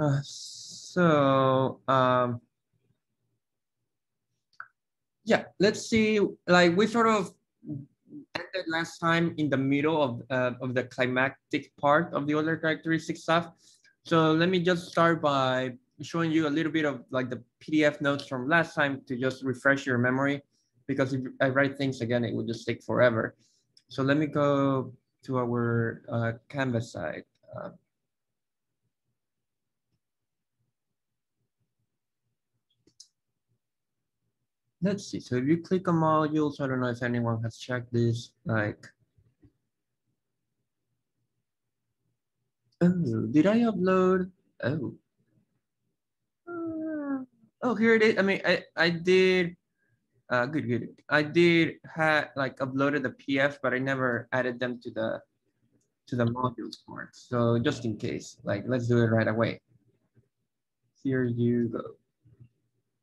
Uh, so, um, yeah, let's see, like we sort of ended last time in the middle of, uh, of the climactic part of the Euler characteristic stuff. So let me just start by showing you a little bit of like the PDF notes from last time to just refresh your memory, because if I write things again, it would just take forever. So let me go to our uh, Canvas side. Uh, let's see. So if you click on modules, I don't know if anyone has checked this, like, oh, did I upload? Oh, uh, oh, here it is. I mean, I, I did, uh, good, good. I did had like uploaded the PF, but I never added them to the, to the modules part. So just in case, like, let's do it right away. Here you go.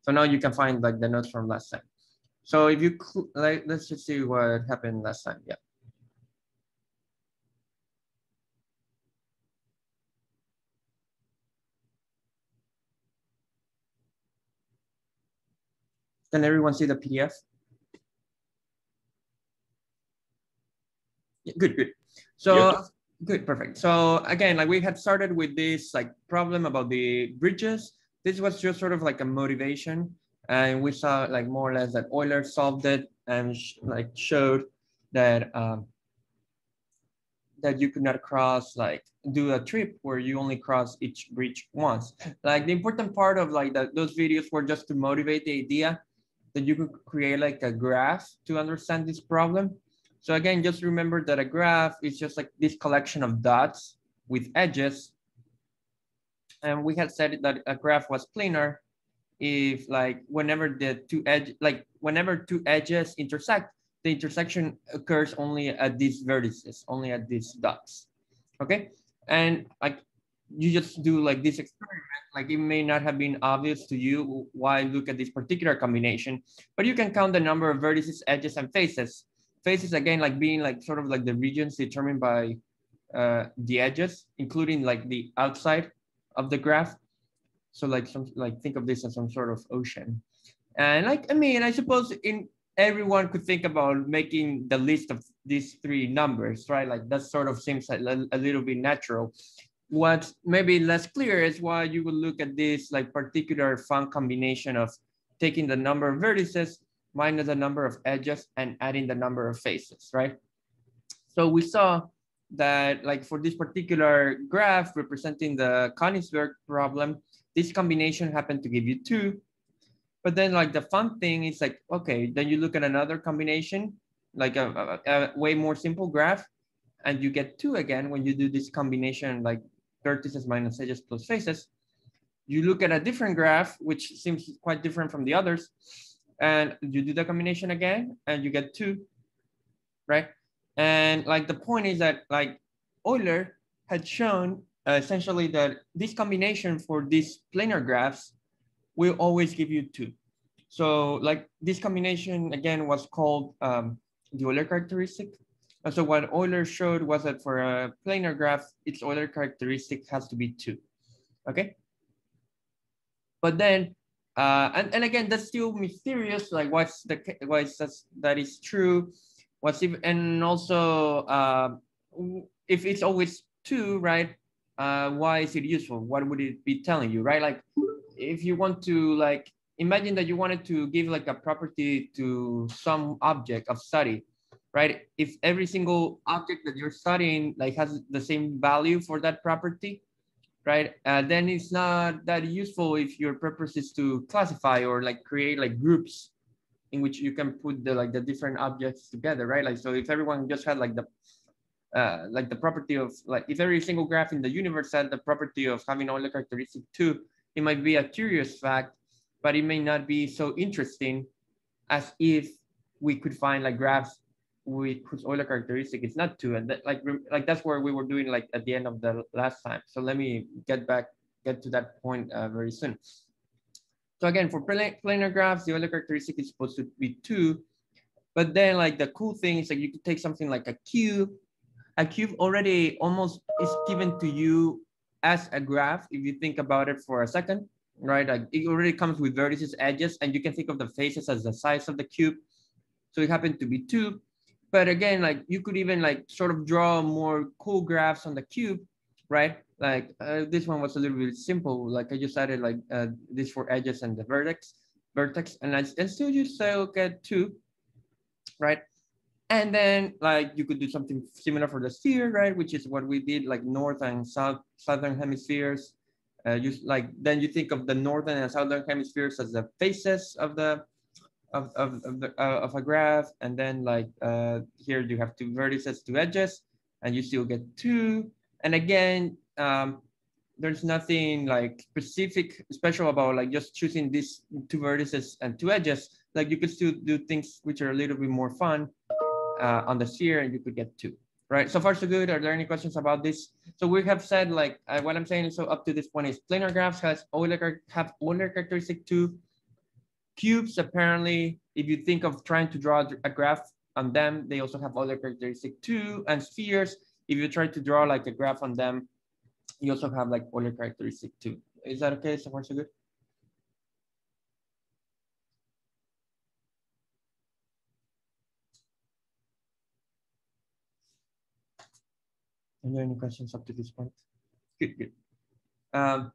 So now you can find like the notes from last time. So if you like, let's just see what happened last time. Yeah. Can everyone see the PDF? Yeah, good, good. So yep. good, perfect. So again, like we had started with this like problem about the bridges this was just sort of like a motivation and we saw like more or less that Euler solved it and like showed that um, that you could not cross like do a trip where you only cross each bridge once. Like the important part of like the, those videos were just to motivate the idea that you could create like a graph to understand this problem. So again, just remember that a graph is just like this collection of dots with edges and we had said that a graph was planar if like whenever the two edge like whenever two edges intersect the intersection occurs only at these vertices only at these dots okay? And like you just do like this experiment. Like it may not have been obvious to you why look at this particular combination but you can count the number of vertices edges and faces. Faces again like being like sort of like the regions determined by uh, the edges including like the outside of the graph. So like some like think of this as some sort of ocean. And like I mean, I suppose in everyone could think about making the list of these three numbers, right? Like that sort of seems a, a little bit natural. What's maybe less clear is why you would look at this like particular fun combination of taking the number of vertices minus the number of edges and adding the number of faces, right? So we saw that like for this particular graph representing the Konigsberg problem, this combination happened to give you two. But then like the fun thing is like, okay, then you look at another combination, like a, a, a way more simple graph, and you get two again when you do this combination like vertices minus edges plus faces. You look at a different graph, which seems quite different from the others, and you do the combination again, and you get two, right? And like the point is that like Euler had shown uh, essentially that this combination for these planar graphs will always give you two. So like this combination again was called um, the Euler characteristic. And so what Euler showed was that for a planar graph, its Euler characteristic has to be two, okay? But then, uh, and, and again, that's still mysterious, like what's the, why is that, that is true what's if and also uh, if it's always two, right? Uh, why is it useful? What would it be telling you, right? Like if you want to like imagine that you wanted to give like a property to some object of study, right? If every single object that you're studying like has the same value for that property, right? Uh, then it's not that useful if your purpose is to classify or like create like groups in which you can put the like the different objects together, right? Like so if everyone just had like the uh, like the property of like if every single graph in the universe had the property of having the characteristic two, it might be a curious fact, but it may not be so interesting as if we could find like graphs with whose Euler characteristic is not two, and that, like like that's where we were doing like at the end of the last time. So let me get back get to that point uh, very soon. So again, for planar graphs, the Euler characteristic is supposed to be two. But then like the cool thing is like you could take something like a cube. A cube already almost is given to you as a graph if you think about it for a second, right? Like it already comes with vertices, edges, and you can think of the faces as the size of the cube. So it happened to be two. But again, like you could even like sort of draw more cool graphs on the cube, right? Like uh, this one was a little bit simple. Like I just added like uh, this four edges and the vertex, vertex, and I and still just say okay two, right? And then like you could do something similar for the sphere, right? Which is what we did like north and south southern hemispheres. Uh, you like then you think of the northern and southern hemispheres as the faces of the of of of, the, uh, of a graph, and then like uh, here you have two vertices, two edges, and you still get two. And again, um, there's nothing like specific special about like just choosing these two vertices and two edges. Like you could still do things which are a little bit more fun uh, on the sphere and you could get two, right? So far so good. Are there any questions about this? So we have said like uh, what I'm saying. So up to this point is planar graphs has Euler have Euler characteristic two. Cubes apparently, if you think of trying to draw a graph on them, they also have Euler characteristic two. And spheres, if you try to draw like a graph on them, you also have like Euler characteristic two. Is that okay? So far so good. Are there any questions up to this point? Good, good. Um,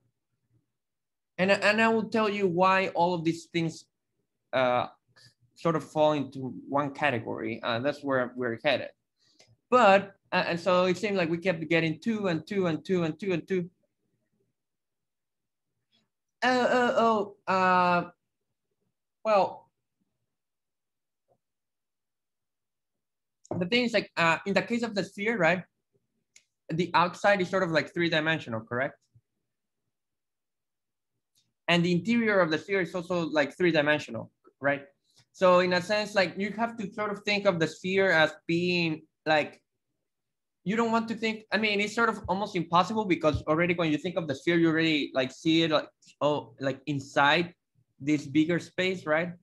and, and I will tell you why all of these things uh, sort of fall into one category. Uh, that's where we're headed. But, and so it seemed like we kept getting two and two and two and two and two. Oh, oh, oh, uh, well, the thing is like, uh, in the case of the sphere, right? the outside is sort of like three dimensional, correct? And the interior of the sphere is also like three dimensional, right? So in a sense, like you have to sort of think of the sphere as being like, you don't want to think, I mean, it's sort of almost impossible because already when you think of the sphere, you already like see it like, oh, like inside this bigger space, right?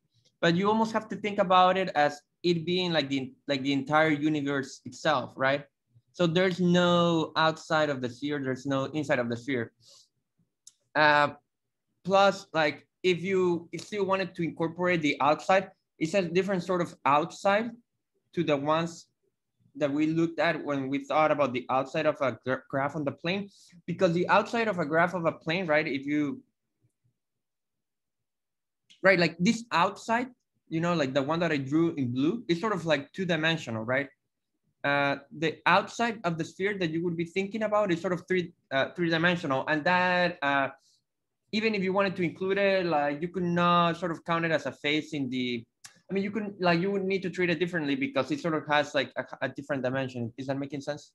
But you almost have to think about it as it being like the like the entire universe itself, right? So there's no outside of the sphere, there's no inside of the sphere. Uh, plus, like if you still wanted to incorporate the outside, it's a different sort of outside to the ones that we looked at when we thought about the outside of a graph on the plane, because the outside of a graph of a plane, right? If you, right, like this outside, you know, like the one that I drew in blue, is sort of like two dimensional, right? uh, the outside of the sphere that you would be thinking about is sort of three uh, three dimensional, and that uh, even if you wanted to include it, like you could not sort of count it as a face in the. I mean, you could like you would need to treat it differently because it sort of has like a, a different dimension. Is that making sense?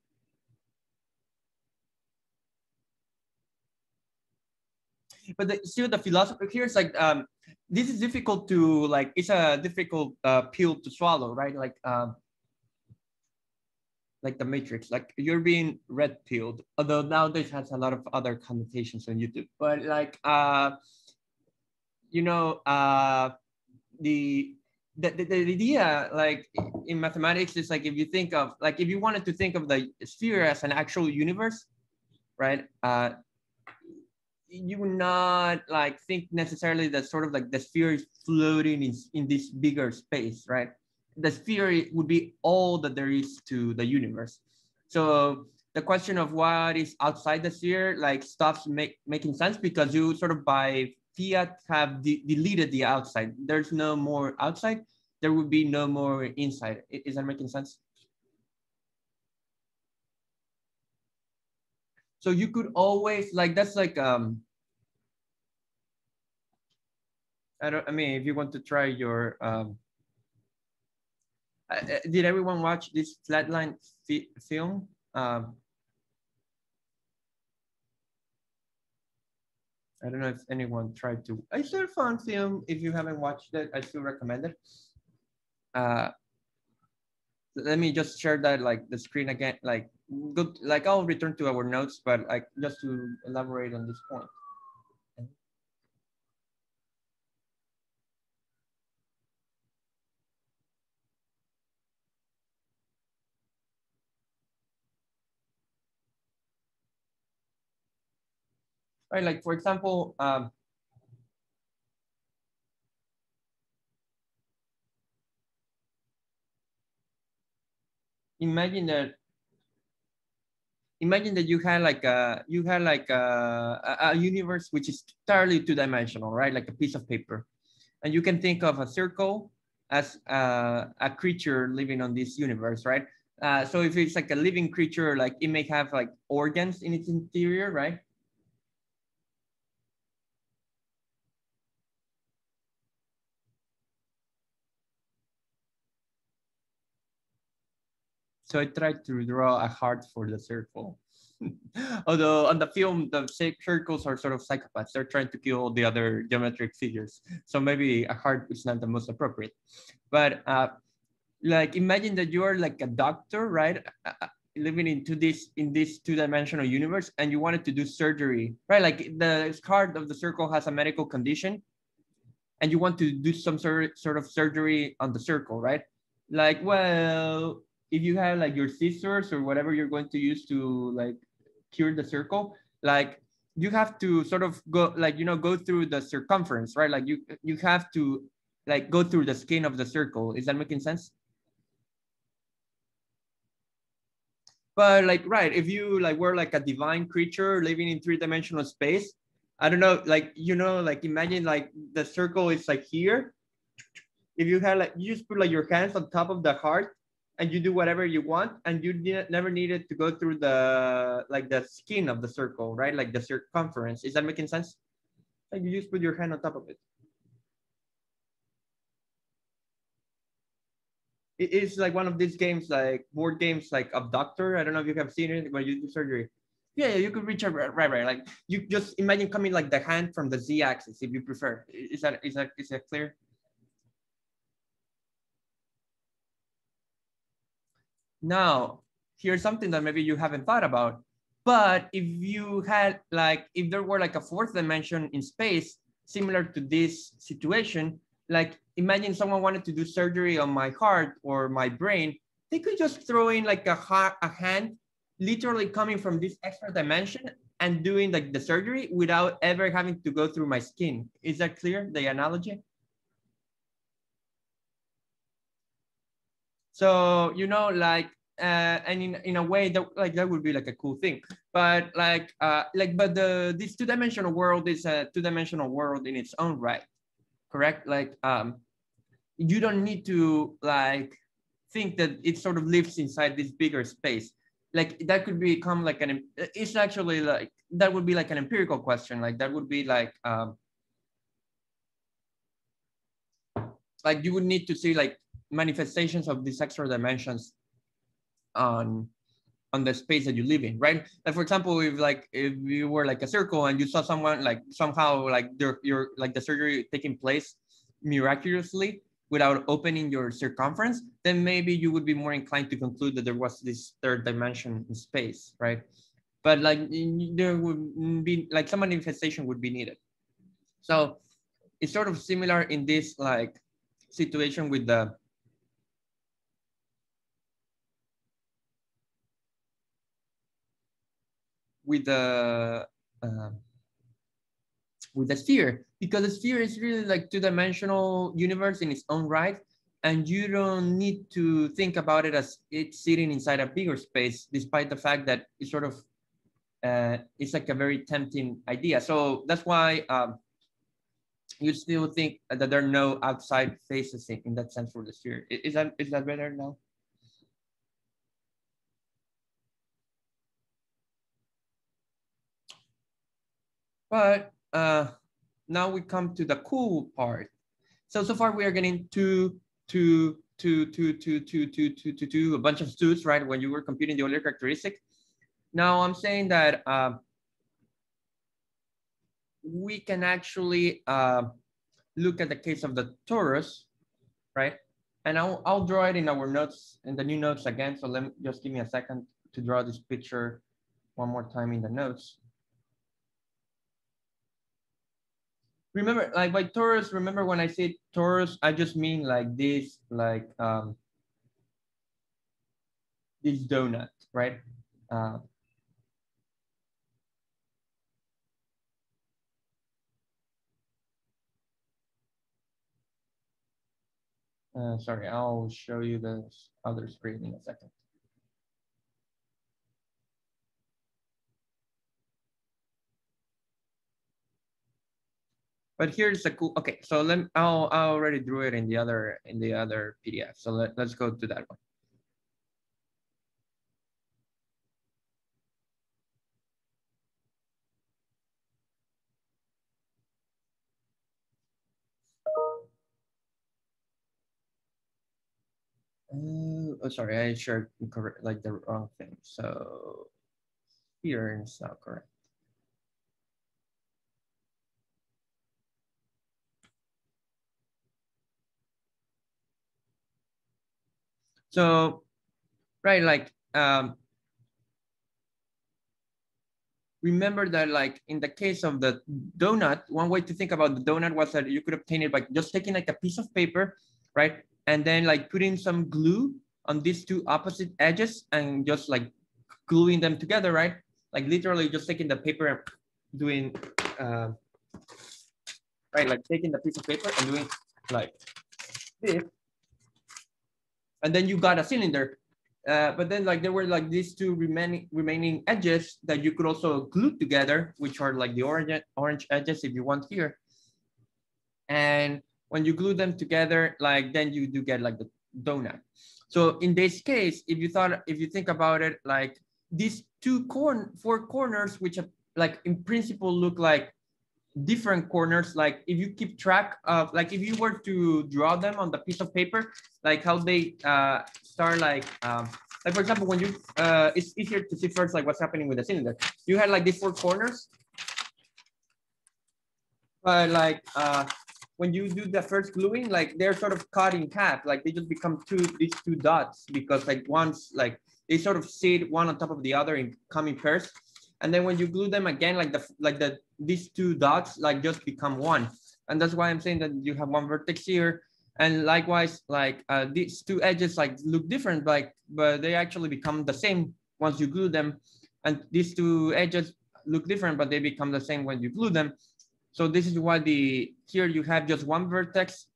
But the, still, the philosophy here is like um, this is difficult to like. It's a difficult uh, pill to swallow, right? Like. Um, like the Matrix, like you're being red pilled. Although nowadays has a lot of other connotations on YouTube, but like uh, you know, uh, the the, the, the idea like in mathematics is like if you think of like if you wanted to think of the sphere as an actual universe right uh you would not like think necessarily that sort of like the sphere is floating in, in this bigger space right the sphere would be all that there is to the universe. So the question of what is outside the sphere like stops make, making sense because you sort of by fiat have de deleted the outside. There's no more outside. There would be no more inside. Is that making sense? So you could always like that's like um I don't I mean if you want to try your um uh, did everyone watch this Flatland fi film? Um, I don't know if anyone tried to. It's a fun film. If you haven't watched it, I still recommend it. Uh, let me just share that like the screen again. Like good. Like I'll return to our notes, but like just to elaborate on this point. Right? Like for example, um, imagine that imagine that you had like a you had like a, a, universe which is entirely two-dimensional right? Like a piece of paper. And you can think of a circle as a, a creature living on this universe right? Uh, so if it's like a living creature like it may have like organs in its interior right So I tried to draw a heart for the circle. Although on the film, the circles are sort of psychopaths. They're trying to kill the other geometric figures. So maybe a heart is not the most appropriate. But uh, like imagine that you are like a doctor, right? Uh, uh living into this in this two-dimensional universe and you wanted to do surgery right like the heart of the circle has a medical condition and you want to do some sort of surgery on the circle right like well if you have like your scissors or whatever you're going to use to like cure the circle, like you have to sort of go like you know go through the circumference, right? Like you you have to like go through the skin of the circle. Is that making sense? But like right, if you like were like a divine creature living in three-dimensional space, I don't know, like you know, like imagine like the circle is like here. If you had like you just put like your hands on top of the heart and you do whatever you want and you never needed to go through the like the skin of the circle right like the circumference is that making sense like you just put your hand on top of it it is like one of these games like board games like abductor i don't know if you have seen it when you do surgery yeah, you could reach a right, right. Like you just imagine coming like the hand from the z-axis if you prefer. Is that is that is that clear? Now, here's something that maybe you haven't thought about. But if you had like, if there were like a fourth dimension in space, similar to this situation, like imagine someone wanted to do surgery on my heart or my brain, they could just throw in like a, a hand literally coming from this extra dimension and doing like the surgery without ever having to go through my skin. Is that clear, the analogy? So, you know, like uh, and in, in a way that like that would be like a cool thing. But like uh like but the this two-dimensional world is a two-dimensional world in its own right correct? Like um you don't need to like think that it sort of lives inside this bigger space. Like that could become like an it's actually like that would be like an empirical question. Like that would be like um like you would need to see like manifestations of these extra dimensions on on the space that you live in, right? Like for example, if like if you were like a circle and you saw someone like somehow like your your like the surgery taking place miraculously without opening your circumference, then maybe you would be more inclined to conclude that there was this third dimension in space, right? But like there would be like some manifestation would be needed. So it's sort of similar in this like situation with the with the uh, with the sphere because the sphere is really like two-dimensional universe in its own right and you don't need to think about it as it's sitting inside a bigger space despite the fact that it's sort of uh, it's like a very tempting idea. So that's why um, you still think that there are no outside faces in, in that sense for the sphere. Is that is that better now But uh, now we come to the cool part. So, so far we are getting two, two, two, two, two, two, two, two, two, two, a bunch of suits, right? When you were computing the Euler characteristic. Now I'm saying that uh, we can actually uh, look at the case of the torus, right? And I'll, I'll draw it in our notes, in the new notes again. So let me just give me a second to draw this picture one more time in the notes. remember like by torus, remember when I say torus, I just mean like this, like um this donut, right? Uh, uh, sorry, I'll show you the other screen in a second. But here's the cool, okay, so let me, I'll, I already drew it in the other, in the other PDF. So let, let's go to that one. Uh, oh, sorry, I shared like the wrong thing. So here is not correct. So, right, like, um, remember that like in the case of the donut, one way to think about the donut was that you could obtain it by just taking like a piece of paper, right? And then like putting some glue on these two opposite edges and just like gluing them together, right? Like literally just taking the paper and doing, uh, right? Like taking the piece of paper and doing like this and then you got a cylinder. Uh, but then like there were like these two remaining remaining edges that you could also glue together, which are like the orange orange edges if you want here. And when you glue them together, like then you do get like the donut. So in this case, if you thought if you think about it, like these two corn four corners, which like in principle look like different corners like if you keep track of like if you were to draw them on the piece of paper like how they uh start like um like for example when you uh it's easier to see first like what's happening with the cylinder. You had like these four corners. But like uh when you do the first gluing like they're sort of cut in half like they just become two these two dots because like once like they sort of sit one on top of the other in coming pairs and then when you glue them again like the like the these two dots like just become one. And that's why i'm saying that you have one vertex here. And likewise like uh, these two edges like look different like but they actually become the same once you glue them. And these two edges look different but they become the same when you glue them. So this is why the here you have just one vertex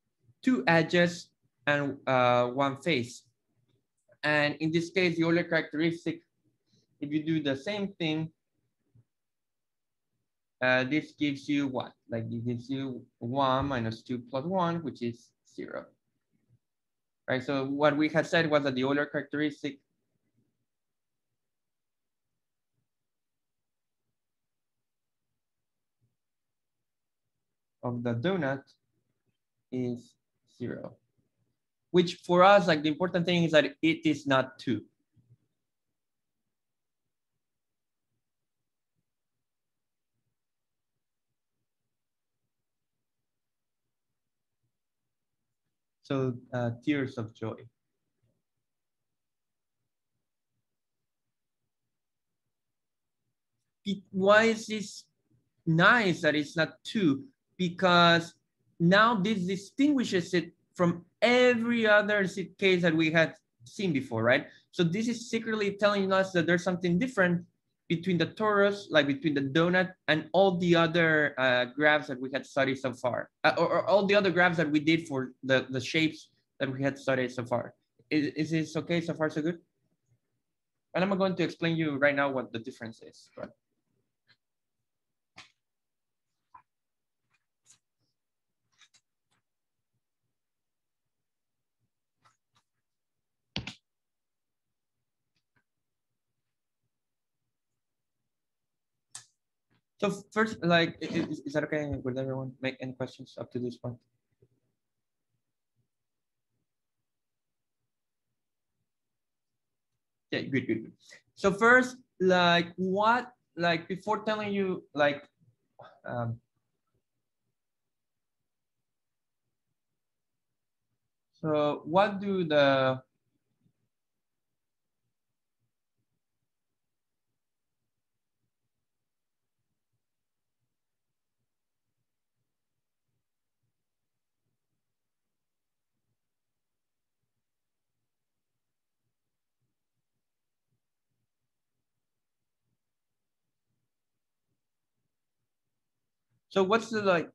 two edges and uh, one face. And in this case the Euler characteristic if you do the same thing uh, this gives you what? Like it gives you one minus two plus one, which is zero. Right, so what we had said was that the Euler characteristic of the donut is zero, which for us, like the important thing is that it is not two. So uh, tears of joy. Why is this nice that it's not two? Because now this distinguishes it from every other case that we had seen before, right? So this is secretly telling us that there's something different between the torus, like between the donut and all the other uh, graphs that we had studied so far, uh, or, or, all the other graphs that we did for the, the shapes that we had studied so far. Is, is this okay so far, so good? And I'm going to explain you right now what the difference is. But So first, like, is, is that okay with everyone? Make any questions up to this point? Okay, good, good, good. So first, like, what, like, before telling you, like, um, so what do the So what's the like,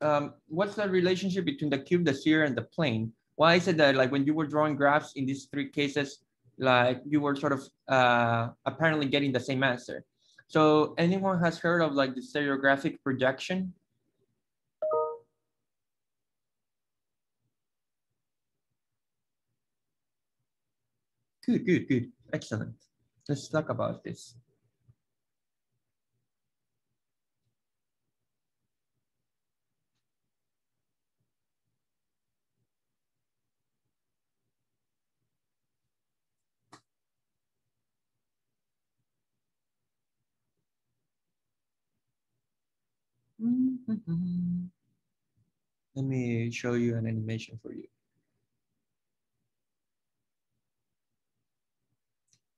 um, what's the relationship between the cube, the sphere, and the plane? Why is it that like when you were drawing graphs in these three cases, like you were sort of uh, apparently getting the same answer? So anyone has heard of like the stereographic projection? Good, good, good. Excellent. Let's talk about this. Mm-hmm. Let me show you an animation for you.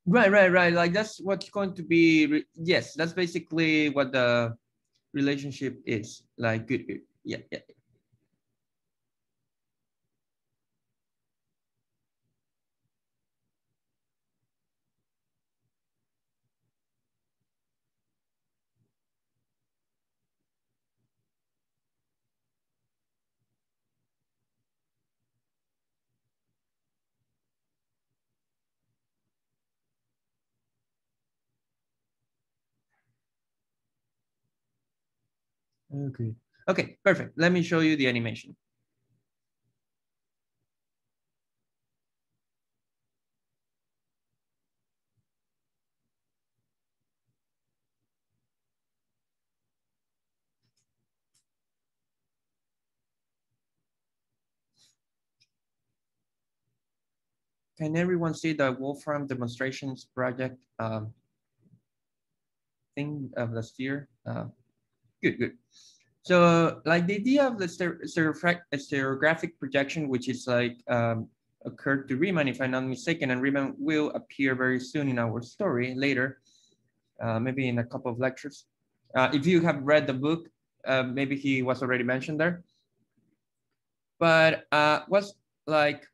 Right, right, right. Like that's what's going to be. Yes, that's basically what the relationship is. Like, good, good. Yeah, yeah. Okay. Okay, perfect. Let me show you the animation. Can everyone see the Wolfram demonstrations project um, thing of the sphere? Uh, good, good. So like the idea of the stereographic projection, which is like um, occurred to Riemann, if I'm not mistaken, and Riemann will appear very soon in our story later, uh, maybe in a couple of lectures. Uh, if you have read the book, uh, maybe he was already mentioned there. But uh, what's like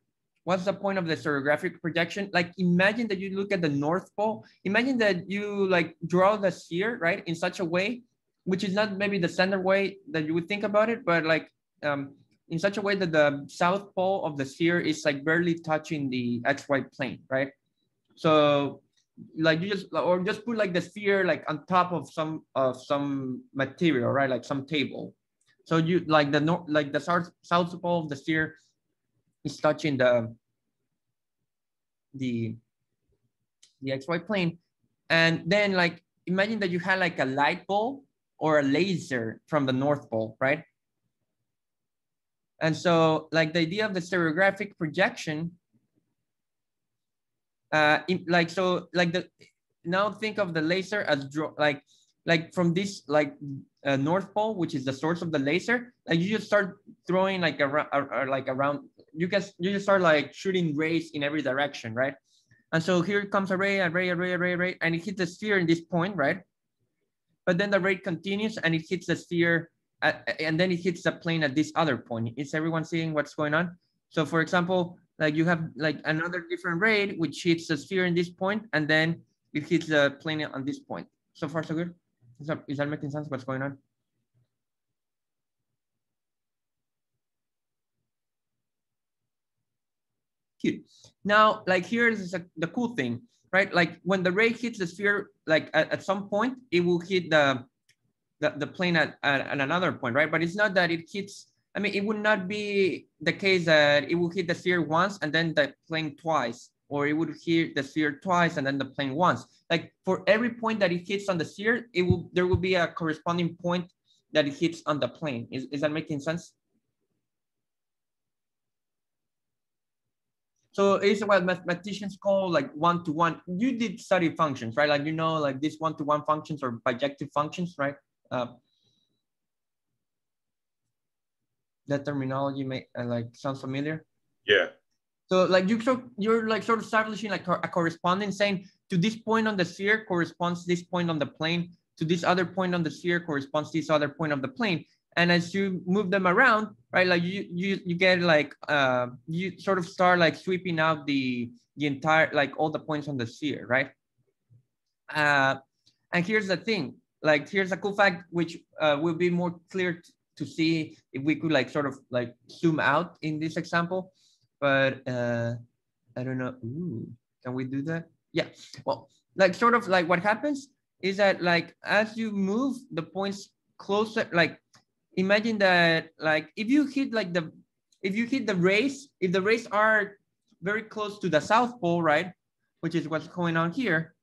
what's the point of the stereographic projection? Like imagine that you look at the North Pole. Imagine that you like draw the sphere, right? In such a way, which is not maybe the standard way that you would think about it, but like um, in such a way that the South Pole of the sphere is like barely touching the XY plane, right? So like you just, or just put like the sphere like on top of some of some material, right? Like some table. So you like the north, like the south, south pole of the sphere is touching the the the xy plane and then like imagine that you had like a light bulb or a laser from the north pole right and so like the idea of the stereographic projection uh in, like so like the now think of the laser as draw like like from this like uh, north pole which is the source of the laser like you just start throwing like around like around you can you just start like shooting rays in every direction, right? And so here comes a ray, a ray, a ray, a ray, a ray, and it hits the sphere in this point, right? But then the ray continues and it hits the sphere, at, and then it hits the plane at this other point. Is everyone seeing what's going on? So for example, like you have like another different ray which hits the sphere in this point, and then it hits the plane on this point. So far, so good. Is that, is that making sense? What's going on? cute. Now, like here's the cool thing, right? Like when the ray hits the sphere, like at, at some point, it will hit the, the, the plane at, at, at another point, right? But it's not that it hits, I mean, it would not be the case that it will hit the sphere once and then the plane twice, or it would hit the sphere twice and then the plane once. Like for every point that it hits on the sphere, it will there will be a corresponding point that it hits on the plane. Is, is that making sense? So it's what mathematicians call like one-to-one. -one. You did study functions, right? Like, you know, like these one-to-one -one functions or bijective functions, right? Uh, that terminology may uh, like sounds familiar. Yeah. So like you so you're like sort of establishing like a correspondence saying to this point on the sphere corresponds this point on the plane, to this other point on the sphere corresponds this other point of the plane and as you move them around right like you you you get like uh you sort of start like sweeping out the the entire like all the points on the sphere right uh and here's the thing like here's a cool fact which uh, will be more clear to see if we could like sort of like zoom out in this example but uh, I don't know. Ooh, can we do that? Yeah, well, like sort of like what happens is that like as you move the points closer, like imagine that like if you hit like the if you hit the rays, if the rays are very close to the South Pole, right? Which is what's going on here.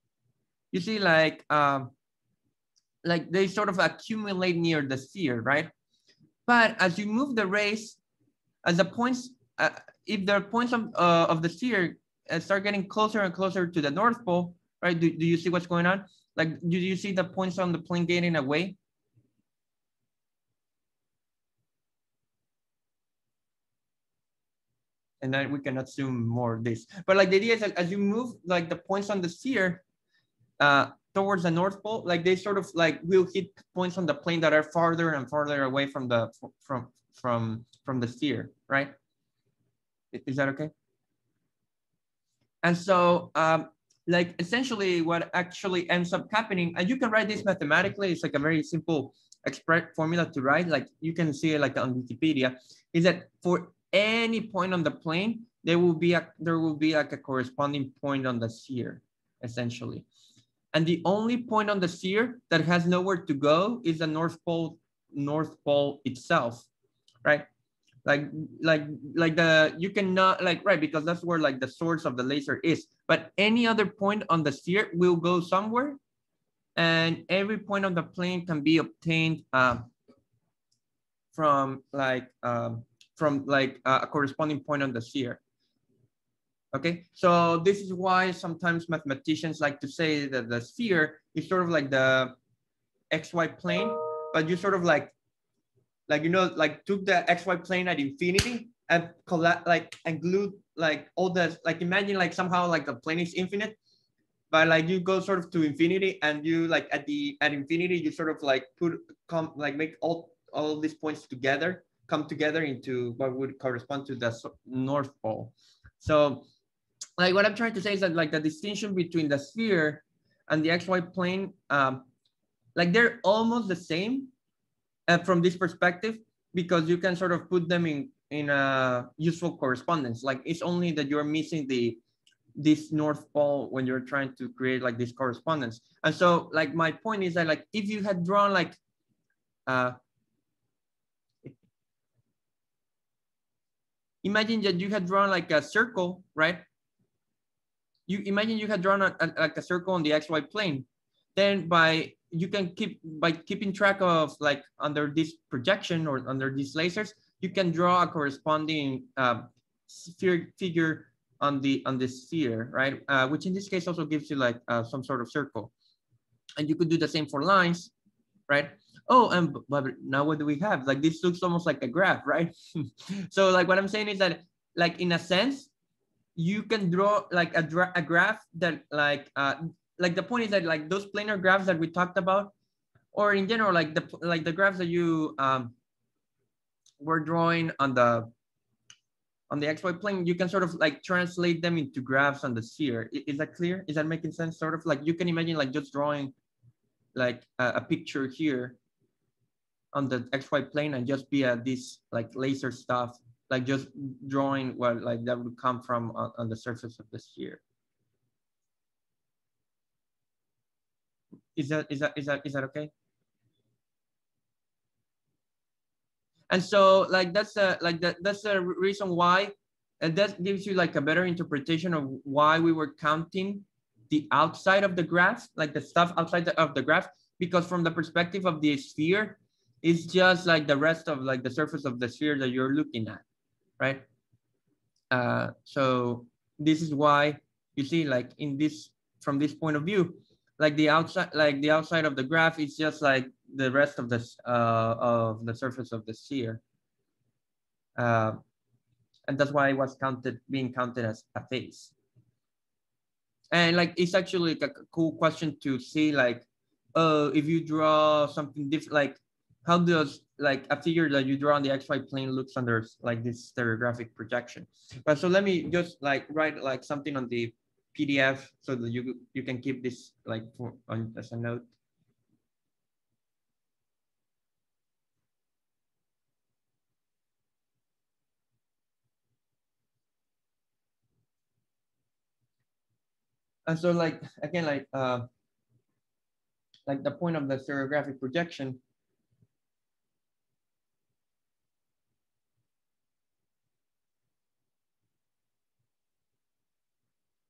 You see like, um, like they sort of accumulate near the sphere, right? But as you move the rays, as the points, uh, if the points of, uh, of the sphere uh, start getting closer and closer to the North Pole, right? Do, do you see what's going on? Like, do you see the points on the plane getting away? And then we can assume more of this. But like the idea is that as you move like the points on the sphere uh, towards the North Pole, like they sort of like will hit points on the plane that are farther and farther away from the from from from the sphere, right? Is that okay? And so um, like essentially what actually ends up happening, and you can write this mathematically, it's like a very simple express formula to write, like you can see it like on Wikipedia, is that for any point on the plane, there will be a there will be like a corresponding point on the sphere, essentially. And the only point on the sphere that has nowhere to go is the North Pole, North Pole itself, right? Like, like, like the you cannot like right because that's where like the source of the laser is. But any other point on the sphere will go somewhere, and every point on the plane can be obtained um, from like um, from like a corresponding point on the sphere. Okay, so this is why sometimes mathematicians like to say that the sphere is sort of like the XY plane, but you sort of like, like, you know, like took the XY plane at infinity and collect like and glued like all the, like imagine like somehow like the plane is infinite, but like you go sort of to infinity and you like at the, at infinity, you sort of like put, come like make all, all these points together come together into what would correspond to the North Pole. So like what I'm trying to say is that like the distinction between the sphere and the XY plane, um, like they're almost the same uh, from this perspective because you can sort of put them in in a useful correspondence. Like it's only that you're missing the this North Pole when you're trying to create like this correspondence. And so like my point is that like if you had drawn like uh, imagine that you had drawn like a circle, right? You imagine you had drawn a, a, like a circle on the XY plane. Then by you can keep by keeping track of like under this projection or under these lasers, you can draw a corresponding uh, sphere figure on the on the sphere, right? Uh, which in this case also gives you like uh, some sort of circle. And you could do the same for lines, right? Oh, and but now what do we have? Like this looks almost like a graph, right? so like what I'm saying is that like in a sense, you can draw like a, a graph that like uh like the point is that like those planar graphs that we talked about, or in general like the like the graphs that you um were drawing on the on the xy plane, you can sort of like translate them into graphs on the sphere. Is that clear? Is that making sense? Sort of like you can imagine like just drawing like a, a picture here on the XY plane and just be at this like laser stuff, like just drawing what like that would come from on, on the surface of the sphere. Is that is that is that is that okay? And so like that's a like that that's the reason why and that gives you like a better interpretation of why we were counting the outside of the graph, like the stuff outside of the graph, because from the perspective of the sphere, it's just like the rest of like the surface of the sphere that you're looking at, right? Uh, so this is why you see like in this, from this point of view, like the outside, like the outside of the graph is just like the rest of the, uh, of the surface of the sphere. Uh, and that's why it was counted, being counted as a face. And like, it's actually like a cool question to see like, uh, if you draw something different, like how does like a figure that you draw on the xy plane looks under like this stereographic projection? But so let me just like write like something on the pdf so that you you can keep this like for, on, as a note. And so like again like uh like the point of the stereographic projection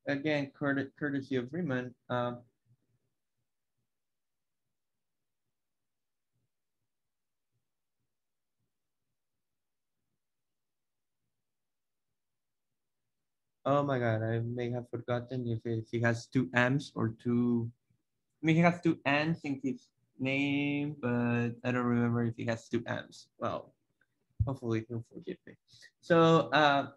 again, courtesy of Riemann, um, Oh my God, I may have forgotten if, if he has two M's or two, I mean, he has two N's in his name, but I don't remember if he has two M's. Well, hopefully he'll forgive me. So, uh,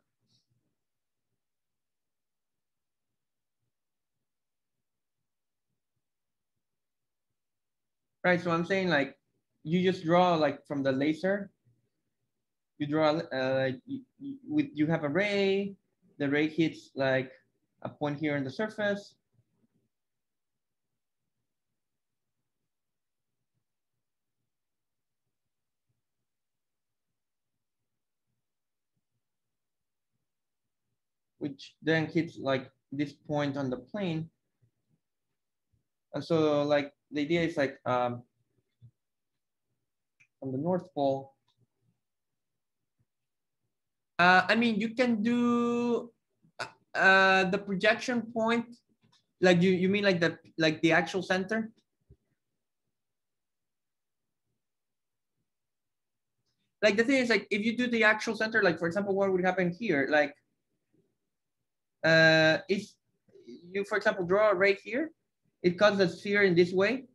right, so I'm saying like, you just draw like from the laser, you draw, uh, with, you have a ray, the ray hits like a point here on the surface. Which then hits like this point on the plane. And so like the idea is like um, on the North Pole, uh, I mean, you can do uh, the projection point, like you, you mean like the like the actual center? Like the thing is like if you do the actual center, like for example, what would happen here? Like uh, if you, for example, draw ray here, it cuts the sphere in this way.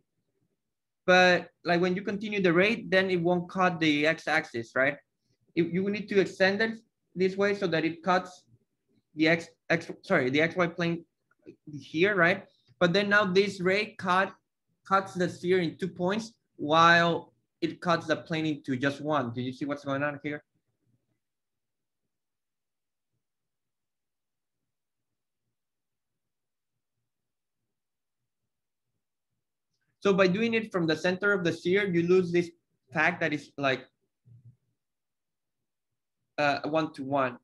But like when you continue the ray, then it won't cut the x-axis, right? If you need to extend it this way so that it cuts the x, x sorry, the xy plane here, right? But then now this ray cut cuts the sphere in two points while it cuts the plane into just one. Do you see what's going on here? So by doing it from the center of the sphere, you lose this fact that is like uh, one to one.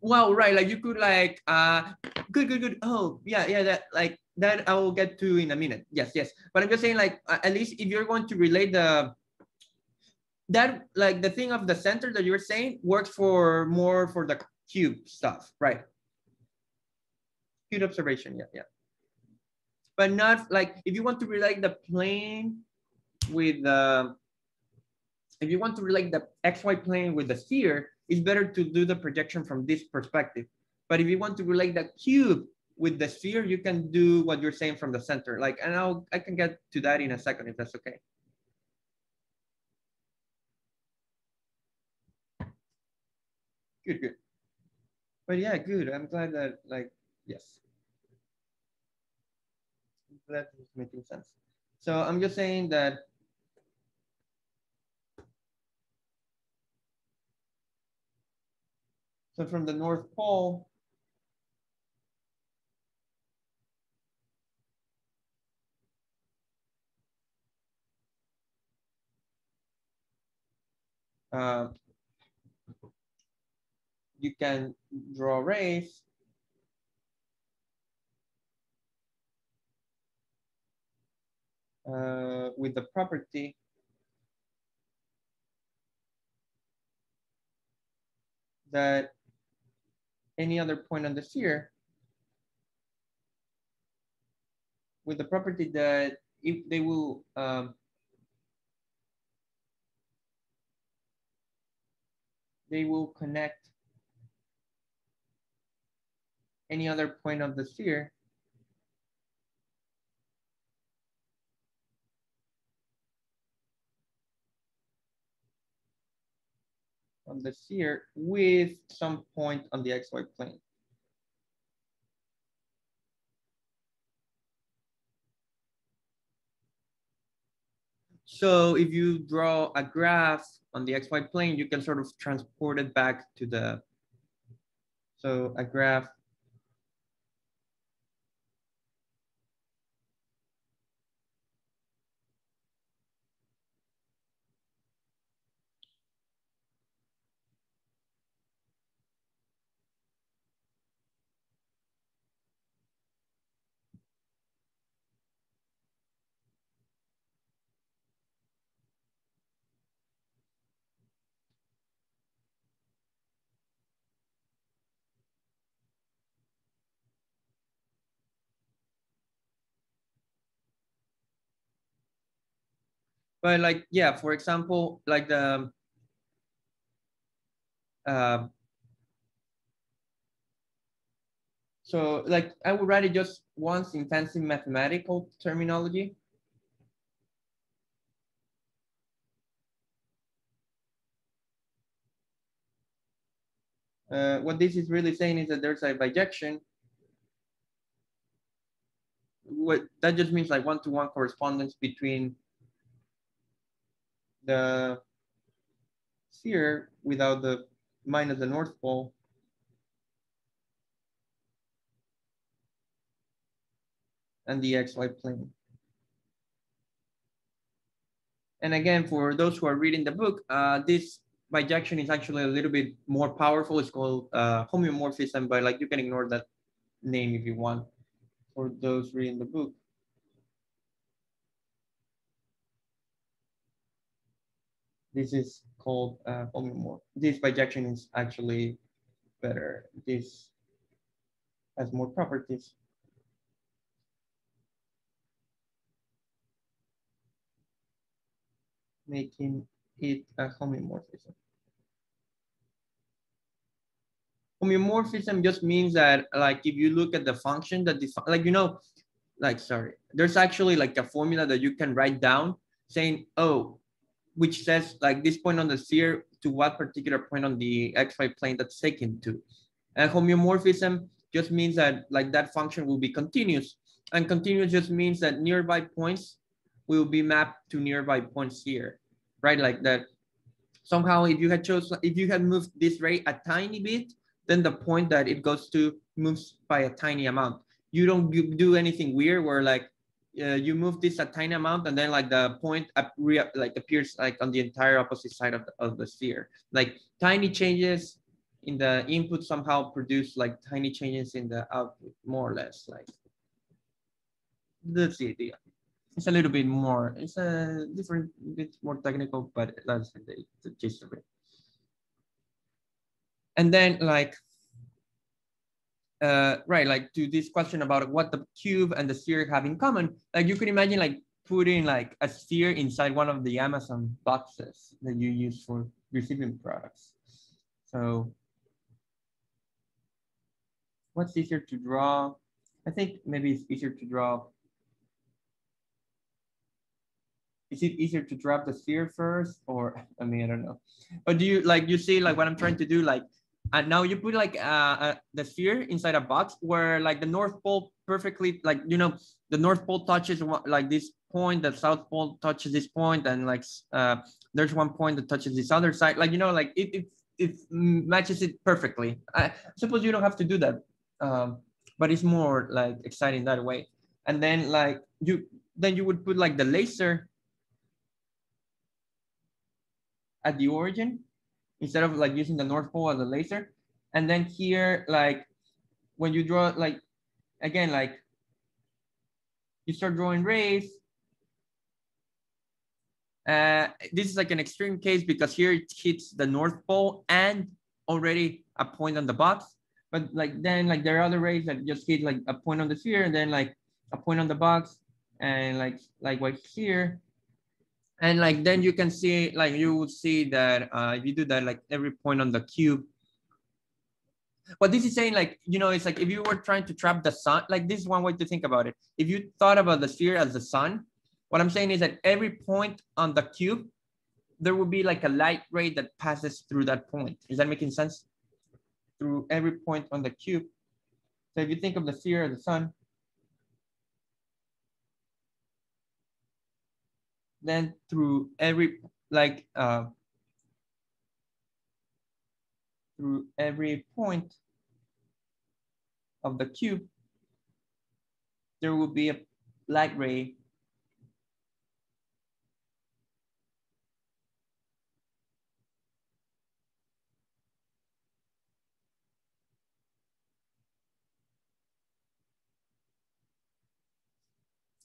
Well, right, like you could like, uh, good, good, good. Oh, yeah, yeah, that like that I will get to in a minute. Yes, yes. But I'm just saying like, at least if you're going to relate the, that like the thing of the center that you're saying works for more for the cube stuff, right? Cube observation, yeah, yeah. But not like, if you want to relate the plane with the, uh, if you want to relate the XY plane with the sphere, it's better to do the projection from this perspective. But if you want to relate the cube with the sphere, you can do what you're saying from the center. Like, and I'll, I can get to that in a second if that's okay. Good, good. But yeah, good. I'm glad that like, yes. Glad it's making sense. So I'm just saying that So from the North Pole, uh, you can draw rays uh, with the property. That any other point on the sphere with the property that if they will um, they will connect any other point of the sphere on the sphere with some point on the xy plane. So if you draw a graph on the xy plane, you can sort of transport it back to the, so a graph but like, yeah, for example, like the, uh, so like I would write it just once in fancy mathematical terminology. Uh, what this is really saying is that there's a bijection. What that just means like one-to-one -one correspondence between the sphere without the minus the North Pole and the XY plane. And again, for those who are reading the book, uh, this bijection is actually a little bit more powerful. It's called uh, homeomorphism, but like you can ignore that name if you want for those reading the book. This is called uh, homeomorph. This bijection is actually better. This has more properties. Making it a homeomorphism. Homeomorphism just means that like if you look at the function that this like you know like sorry there's actually like a formula that you can write down saying oh which says like this point on the sphere to what particular point on the xy plane that's taken to and homeomorphism just means that like that function will be continuous and continuous just means that nearby points will be mapped to nearby points here right? Like that somehow if you had chosen, if you had moved this ray a tiny bit, then the point that it goes to moves by a tiny amount. You don't do anything weird where like uh, you move this a tiny amount and then like the point ap like appears like on the entire opposite side of the, of the sphere. Like tiny changes in the input somehow produce like tiny changes in the output, more or less. Like that's the idea it's a little bit more, it's a different, bit more technical, but that's the, the gist of it. And then like, uh, right, like to this question about what the cube and the sphere have in common, like you could imagine like putting like a sphere inside one of the Amazon boxes that you use for receiving products. So what's easier to draw? I think maybe it's easier to draw is it easier to drop the sphere first or i mean i don't know but do you like you see like what i'm trying to do like and now you put like uh, uh, the sphere inside a box where like the north pole perfectly like you know the north pole touches like this point the south pole touches this point and like uh there's one point that touches this other side. Like you know like it it, it matches it perfectly. I suppose you don't have to do that um but it's more like exciting that way. And then like you then you would put like the laser at the origin instead of like using the North Pole as a laser. And then here, like when you draw, like again, like you start drawing rays. Uh, this is like an extreme case because here it hits the North Pole and already a point on the box. But like then like there are other rays that just hit like a point on the sphere and then like a point on the box and like like right here and like then you can see like you would see that uh, if you do that like every point on the cube. What this is saying like you know it's like if you were trying to trap the sun like this is one way to think about it. If you thought about the sphere as the sun what i'm saying is that every point on the cube there will be like a light ray that passes through that point. Is that making sense? Through every point on the cube. So if you think of the sphere as the sun then through every like uh, through every point of the cube, there will be a light ray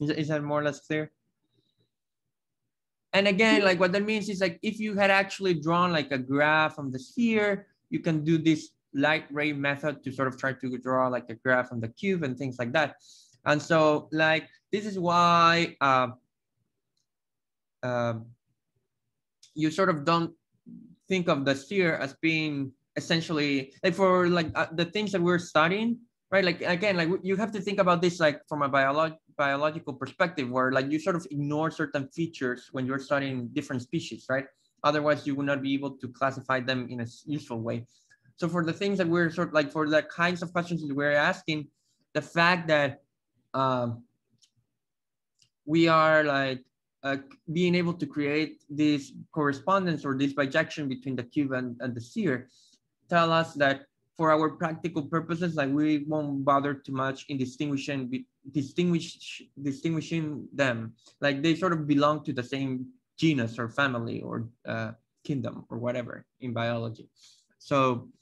Is, is that more or less clear? And again, like what that means is like if you had actually drawn like a graph from the sphere, you can do this light ray method to sort of try to draw like a graph from the cube and things like that. And so like this is why uh, um, you sort of don't think of the sphere as being essentially like for like uh, the things that we're studying right like again like you have to think about this like from a biolog- biological perspective where like you sort of ignore certain features when you're studying different species right? Otherwise you would not be able to classify them in a useful way. So for the things that we're sort of like for the kinds of questions that we're asking the fact that um, we are like uh, being able to create this correspondence or this bijection between the cube and, and the sphere tell us that for our practical purposes, like we won't bother too much in distinguishing distinguish distinguishing them. Like they sort of belong to the same genus or family or uh, kingdom or whatever in biology. So,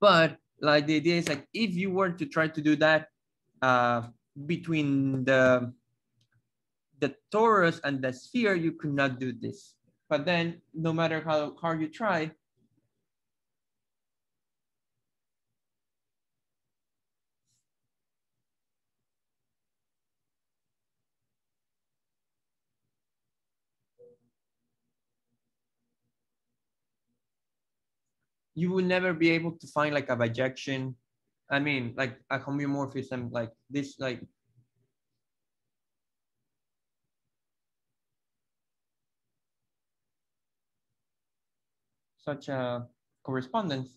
but like the idea is like if you were to try to do that uh, between the the torus and the sphere, you could not do this. But then no matter how hard you try, you will never be able to find like a bijection. I mean, like a homeomorphism, like this, like such a correspondence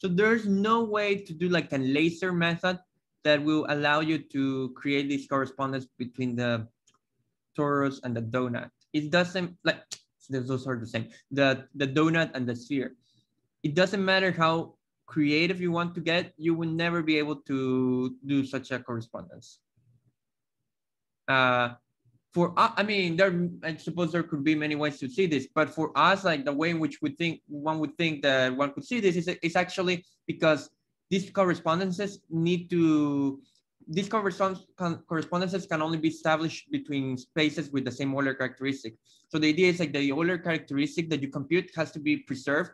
So there's no way to do like a laser method that will allow you to create this correspondence between the torus and the donut. It doesn't like those are the same. The the donut and the sphere. It doesn't matter how creative you want to get, you will never be able to do such a correspondence. Uh, for uh, I mean, there I suppose there could be many ways to see this, but for us, like the way in which we think one would think that one could see this is is actually because these correspondences need to these correspondences can only be established between spaces with the same Euler characteristic. So the idea is like the Euler characteristic that you compute has to be preserved.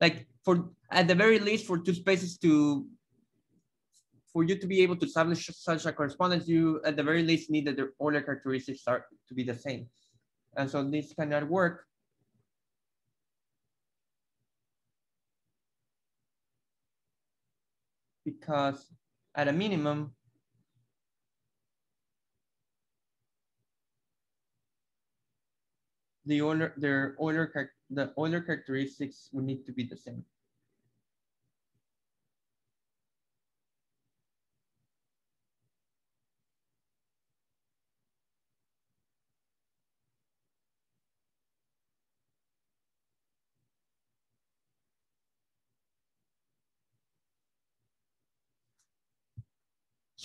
Like for at the very least for two spaces to for you to be able to establish such a correspondence, you at the very least need that the Euler characteristics are to be the same. And so this cannot work. Because at a minimum, the order, their Euler, the Euler characteristics would need to be the same.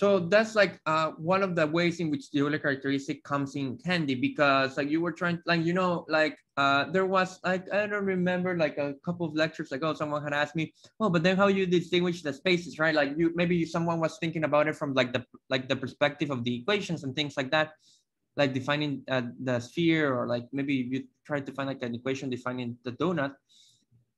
So that's like uh, one of the ways in which the Euler characteristic comes in handy because like you were trying, like, you know, like uh, there was like, I don't remember like a couple of lectures ago, someone had asked me, oh, but then how you distinguish the spaces, right? Like you, maybe someone was thinking about it from like the, like the perspective of the equations and things like that, like defining uh, the sphere or like maybe you try to find like an equation defining the donut.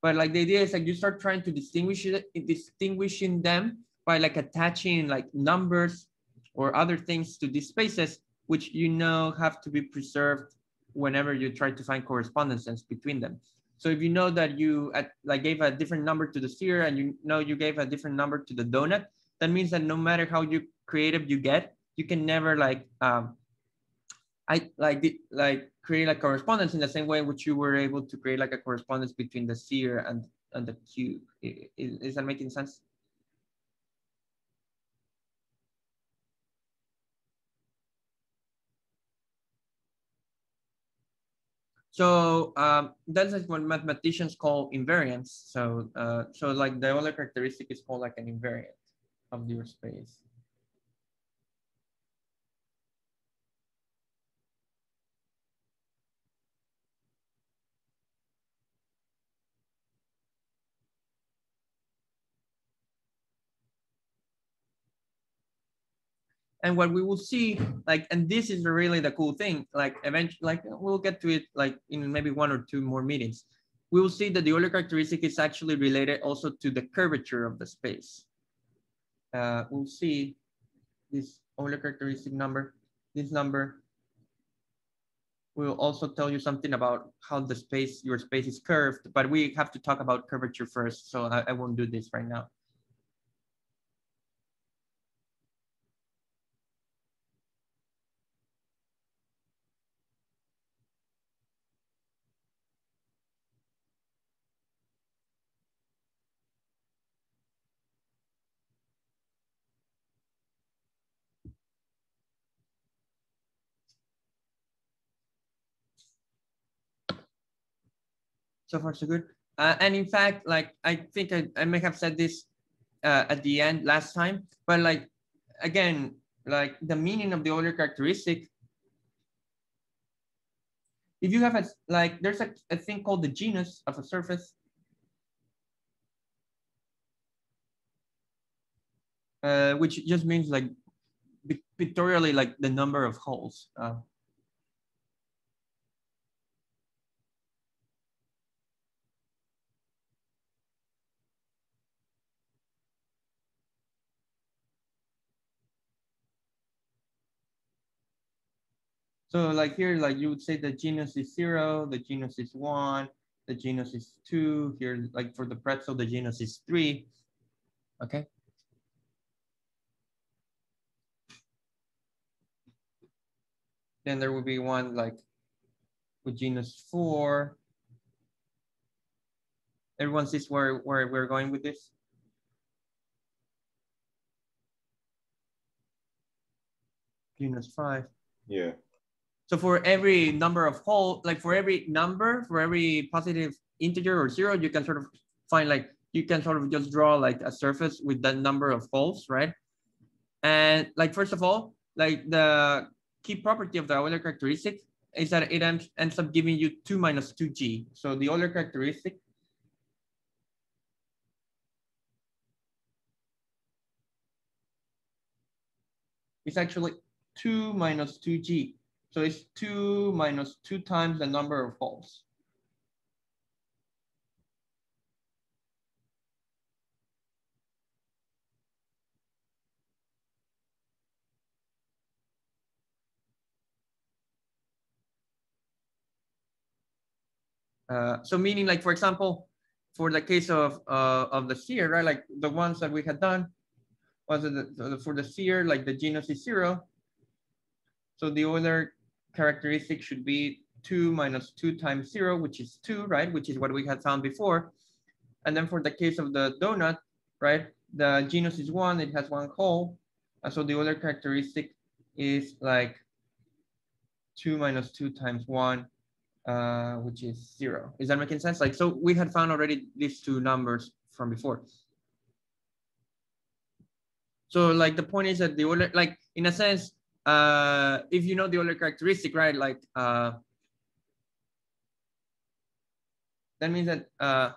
But like the idea is like you start trying to distinguish it, distinguishing them by like attaching like numbers or other things to these spaces, which you know have to be preserved whenever you try to find correspondences between them. So if you know that you at, like gave a different number to the sphere and you know you gave a different number to the donut, that means that no matter how you creative you get, you can never like um, I like like create a correspondence in the same way which you were able to create like a correspondence between the sphere and and the cube. Is, is that making sense? So um, that's what mathematicians call invariance. So uh, so like the Euler characteristic is called like an invariant of your space. And what we will see, like, and this is really the cool thing, like eventually, like we'll get to it like in maybe one or two more meetings. We will see that the Euler characteristic is actually related also to the curvature of the space. Uh, we'll see this Euler characteristic number, this number will also tell you something about how the space, your space is curved, but we have to talk about curvature first. So I, I won't do this right now. So far so good. Uh, and in fact, like I think I, I may have said this uh, at the end last time, but like again, like the meaning of the Euler characteristic. If you have a like, there's a, a thing called the genus of a surface. Uh, which just means like pictorially like the number of holes. Uh, So like here, like you would say the genus is zero, the genus is one, the genus is two. Here, like for the pretzel, the genus is three. Okay. Then there will be one like with genus four. Everyone sees where, where we're going with this? Genus five. Yeah. So for every number of hole, like for every number, for every positive integer or zero, you can sort of find like, you can sort of just draw like a surface with that number of holes, right? And like, first of all, like the key property of the Euler characteristic is that it ends, up giving you two minus two G. So the Euler characteristic is actually two minus two G. So it's two minus two times the number of holes. Uh, so meaning like, for example, for the case of uh, of the sphere, right? Like the ones that we had done was the, for the sphere, like the genus is zero. So the Euler characteristic should be 2 minus 2 times 0, which is 2, right? Which is what we had found before. And then for the case of the donut, right? The genus is 1, it has one hole. And so the Euler characteristic is like 2 minus 2 times 1, uh, which is 0. Is that making sense? Like, so we had found already these two numbers from before. So like the point is that the Euler, like in a sense, uh, if you know the Euler characteristic, right, like uh, that means that uh,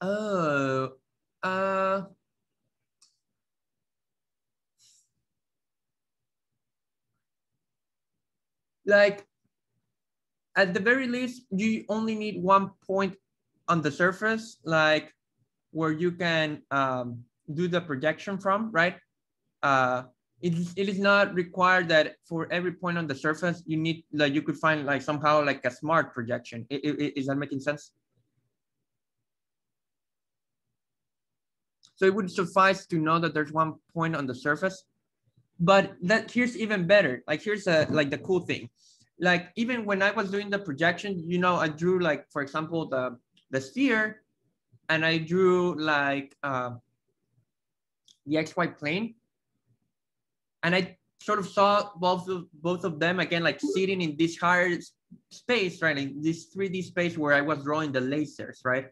Oh, uh, like at the very least, you only need one point on the surface, like where you can um, do the projection from, right? Uh, it, is, it is not required that for every point on the surface, you need like you could find like somehow like a smart projection. It, it, is that making sense? So it would suffice to know that there's one point on the surface, but that here's even better. Like here's a like the cool thing like even when I was doing the projection, you know, I drew like, for example, the, the sphere and I drew like uh, the XY plane. And I sort of saw both of, both of them again, like sitting in this higher space, right? In this 3D space where I was drawing the lasers, right?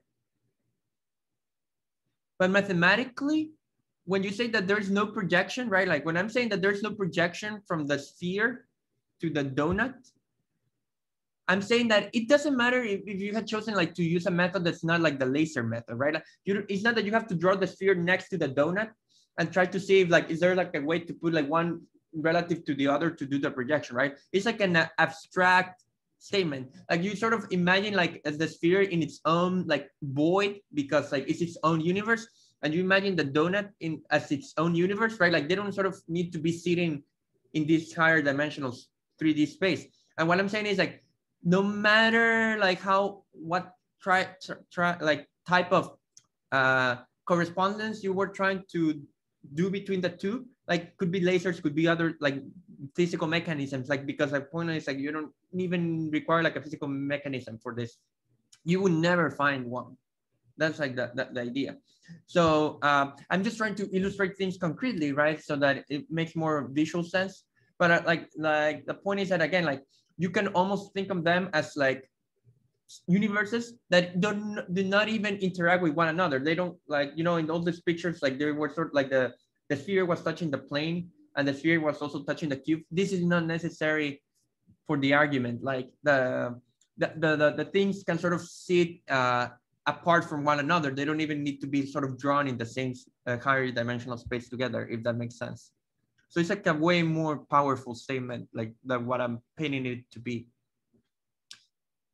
But mathematically, when you say that there's no projection, right? Like when I'm saying that there's no projection from the sphere to the donut, I'm saying that it doesn't matter if, if you had chosen like to use a method that's not like the laser method, right? Like, you, it's not that you have to draw the sphere next to the donut and try to see if like, is there like a way to put like one relative to the other to do the projection, right? It's like an abstract statement. Like you sort of imagine like as the sphere in its own like void because like it's its own universe. And you imagine the donut in as its own universe, right? Like they don't sort of need to be sitting in this higher dimensional 3D space. And what I'm saying is like, no matter like how, what try, try like type of uh, correspondence you were trying to do between the two, like could be lasers, could be other like physical mechanisms, like because the point is like you don't even require like a physical mechanism for this. You would never find one. That's like the, the, the idea. So uh, I'm just trying to illustrate things concretely, right? So that it makes more visual sense. But uh, like like the point is that again, like you can almost think of them as like universes that don't do not even interact with one another. They don't like you know in all these pictures like they were sort of like the the sphere was touching the plane and the sphere was also touching the cube. This is not necessary for the argument. Like the the the, the, the things can sort of sit uh, apart from one another. They don't even need to be sort of drawn in the same uh, higher dimensional space together, if that makes sense. So it's like a way more powerful statement, like than what I'm painting it to be.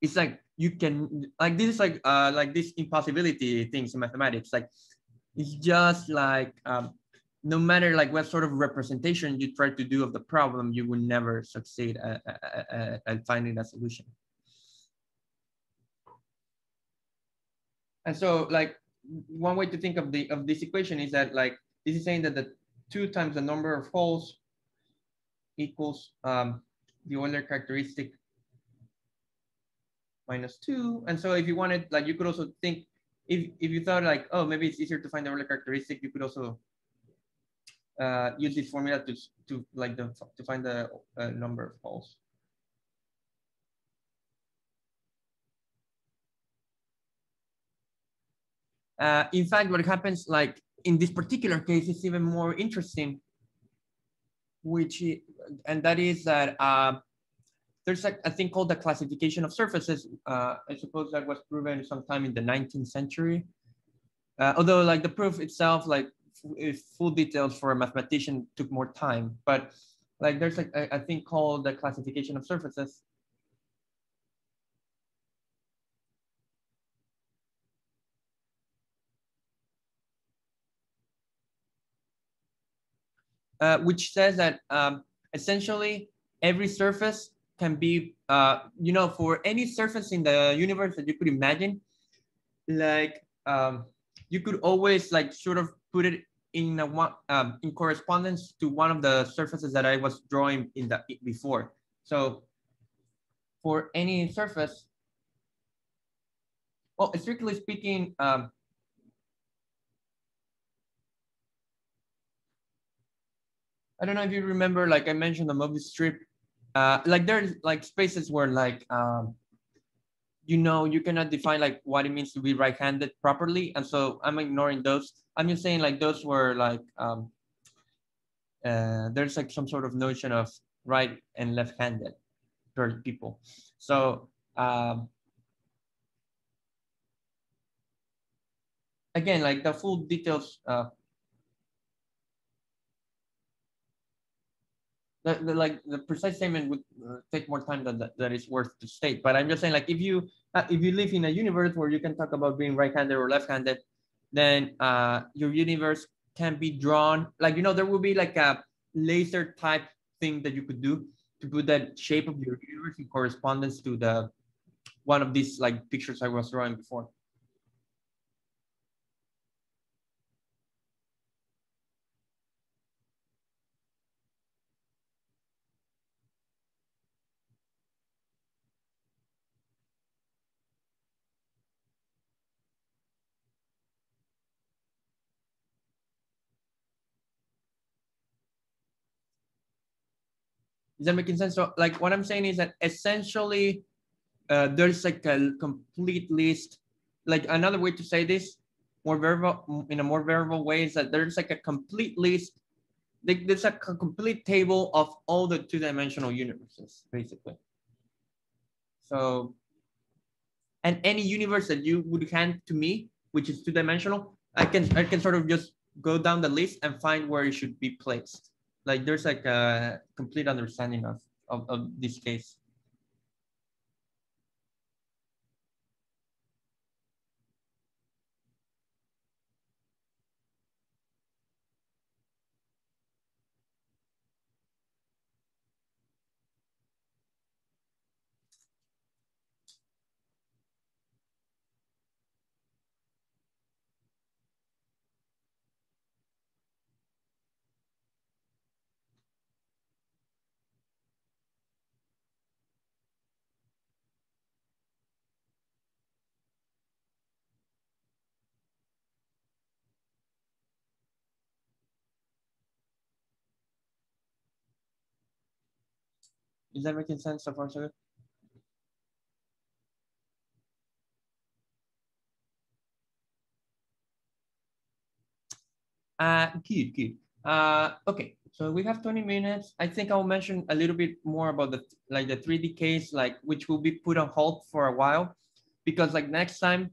It's like you can like this is like uh like this impossibility things in mathematics. Like it's just like um, no matter like what sort of representation you try to do of the problem, you will never succeed at, at, at finding a solution. And so like one way to think of the of this equation is that like this is saying that the two times the number of holes equals um, the Euler characteristic minus two. And so if you wanted, like, you could also think, if, if you thought like, oh, maybe it's easier to find the Euler characteristic, you could also uh, use this formula to, to like the, to find the uh, number of holes. Uh, in fact, what happens like in this particular case is even more interesting, which and that is that uh, there's like a thing called the classification of surfaces. Uh, I suppose that was proven sometime in the 19th century. Uh, although like the proof itself, like if full details for a mathematician took more time, but like there's like a, a thing called the classification of surfaces uh, which says that um, essentially every surface can be, uh, you know, for any surface in the universe that you could imagine, like um, you could always like sort of put it in a one um, in correspondence to one of the surfaces that I was drawing in the before. So for any surface, well, strictly speaking, um, I don't know if you remember, like I mentioned the Möbius strip, uh, like there's like spaces where like, um, you know, you cannot define like what it means to be right-handed properly. And so I'm ignoring those. I'm just saying like those were like, um, uh, there's like some sort of notion of right and left-handed people. So um, again, like the full details uh, the, the, like the precise statement would uh, take more time than that, is worth to state. But I'm just saying, like, if you uh, if you live in a universe where you can talk about being right-handed or left-handed, then uh, your universe can be drawn. Like, you know, there will be like a laser type thing that you could do to put that shape of your universe in correspondence to the one of these like pictures I was drawing before. Is that making sense? So like what I'm saying is that essentially uh, there's like a complete list. Like another way to say this more verbal in a more verbal way is that there's like a complete list like, there's a complete table of all the two-dimensional universes, basically. So, and any universe that you would hand to me, which is two-dimensional, I can I can sort of just go down the list and find where it should be placed. Like there's like a complete understanding of, of, of this case. Is that making sense so far, so Uh, good, good. Uh, okay, so we have 20 minutes. I think I'll mention a little bit more about the like the 3D case, like which will be put on hold for a while, because like next time,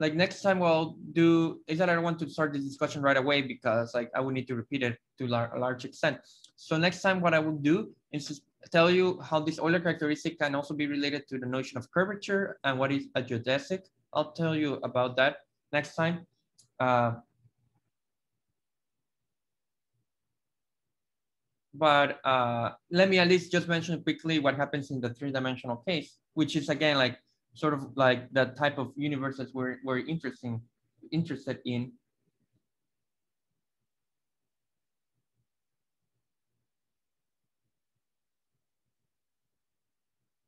like next time we'll do is that I don't want to start this discussion right away because like I will need to repeat it to a large extent. So next time what I will do is tell you how this Euler characteristic can also be related to the notion of curvature and what is a geodesic. I'll tell you about that next time. Uh, but uh, let me at least just mention quickly what happens in the three-dimensional case, which is again like sort of like the type of universes we're, we're interesting, interested in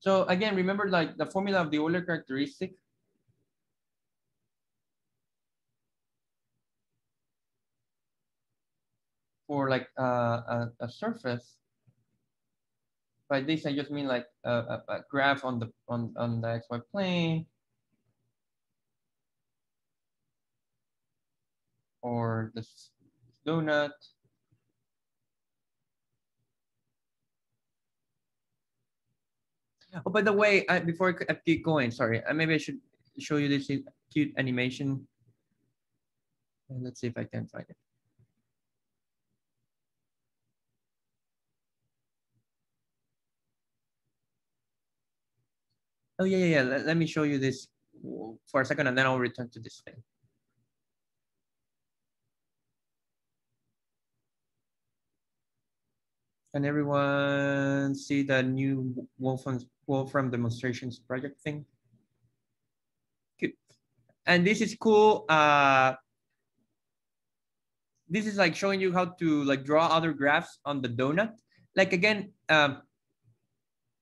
So again, remember like the formula of the Euler characteristic. For like uh, a, a surface. By this, I just mean like a, a, a graph on the on, on the XY plane. Or this donut. Oh, by the way, I, before I uh, keep going, sorry, uh, maybe I should show you this cute animation. And let's see if I can find it. Oh yeah, yeah, yeah. Let, let me show you this for a second and then I'll return to this thing. Can everyone see the new Wolfram, Wolfram demonstrations project thing? And this is cool. Uh, this is like showing you how to like draw other graphs on the donut. Like again, um,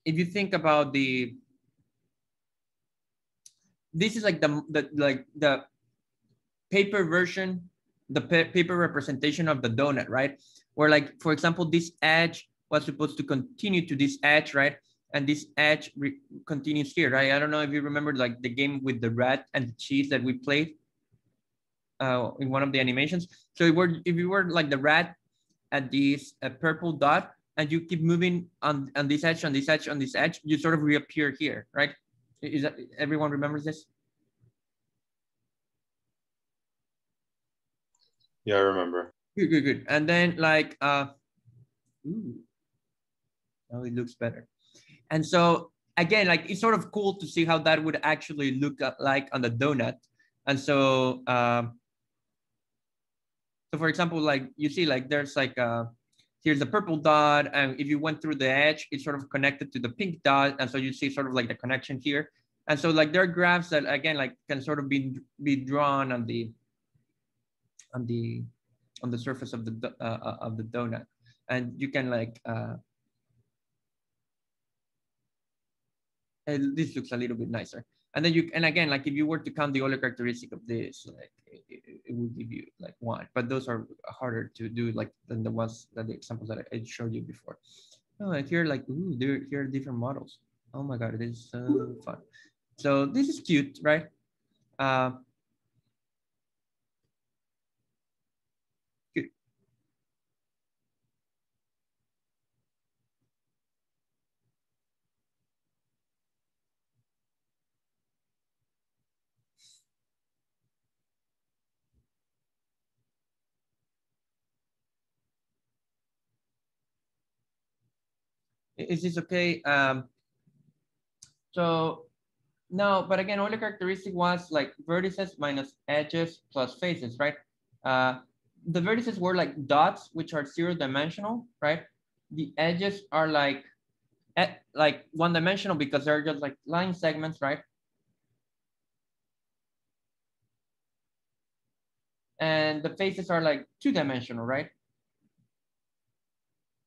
if you think about the, this is like the, the like the paper version, the paper representation of the donut, right? where like, for example, this edge was supposed to continue to this edge, right? And this edge continues here, right? I don't know if you remember like the game with the rat and the cheese that we played uh, in one of the animations. So if, we're, if you were like the rat at this uh, purple dot and you keep moving on, on this edge, on this edge, on this edge, you sort of reappear here, right? Is that everyone remembers this? Yeah, I remember. Good, good, good. And then like, uh, ooh, now it looks better. And so again, like it's sort of cool to see how that would actually look like on the donut. And so, um, so for example, like you see, like there's like uh, here's the purple dot, and if you went through the edge, it's sort of connected to the pink dot, and so you see sort of like the connection here. And so like there are graphs that again like can sort of be be drawn on the on the on the surface of the uh, uh, of the donut, and you can like. Uh, this looks a little bit nicer. And then you, and again, like if you were to count the Euler characteristic of this, like it, it, it would give you like one, but those are harder to do like than the ones that the examples that I showed you before. Oh, and here like, ooh, there, here are different models. Oh my God, it is so fun. So this is cute, right? Uh, Is this okay? Um, so no, but again, Euler characteristic was like vertices minus edges plus faces, right? Uh, the vertices were like dots, which are zero dimensional, right? The edges are like, like one dimensional because they're just like line segments, right? And the faces are like two dimensional, right?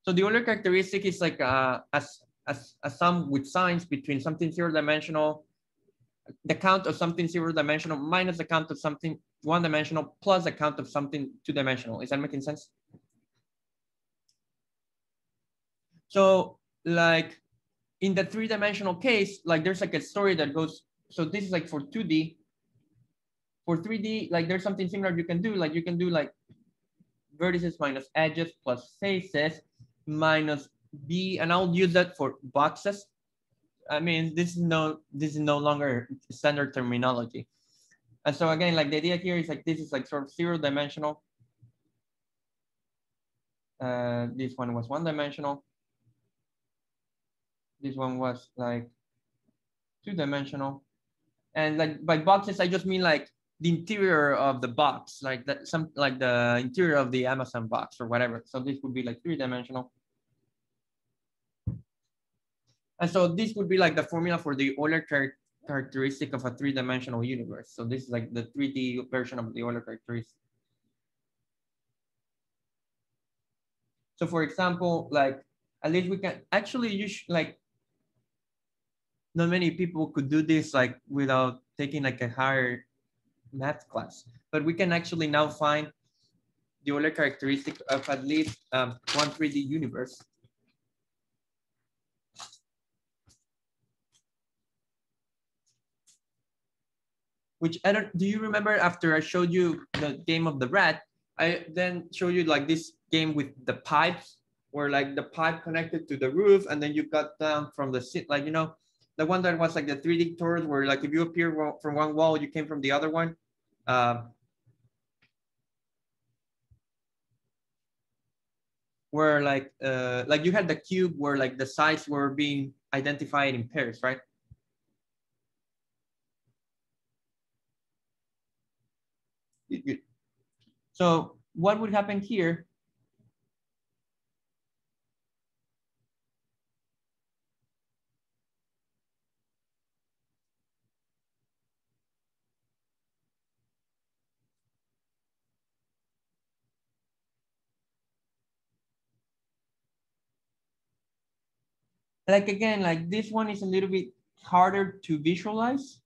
So the Euler characteristic is like uh, a, a, a sum with signs between something zero dimensional, the count of something zero dimensional minus the count of something one dimensional plus the count of something two dimensional. Is that making sense? So like in the three dimensional case, like there's like a story that goes, so this is like for 2D. For 3D, like there's something similar you can do, like you can do like vertices minus edges plus faces minus b, and I'll use that for boxes. I mean, this is no this is no longer standard terminology. And so again, like the idea here is like this is like sort of zero dimensional. Uh, this one was one dimensional. This one was like two dimensional. And like by boxes, I just mean like the interior of the box, like that some like the interior of the Amazon box or whatever. So this would be like three dimensional. And so this would be like the formula for the Euler char characteristic of a three-dimensional universe. So this is like the 3D version of the Euler characteristic. So for example, like at least we can actually use like not many people could do this like without taking like a higher math class, but we can actually now find the Euler characteristic of at least um, one 3D universe. Which I don't, do you remember after I showed you the game of the rat, I then showed you like this game with the pipes where like the pipe connected to the roof and then you got down from the seat, like, you know, the one that was like the 3D torus where like if you appear from one wall, you came from the other one. Uh, where like, uh, like you had the cube where like the sides were being identified in pairs, right? So what would happen here? Like again, like this one is a little bit harder to visualize.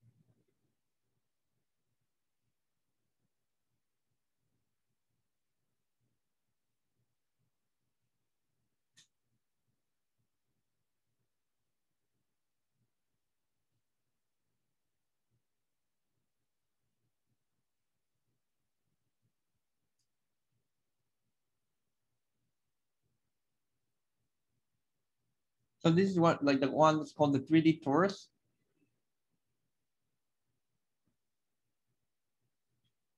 So this is what like the one that's called the 3D torus.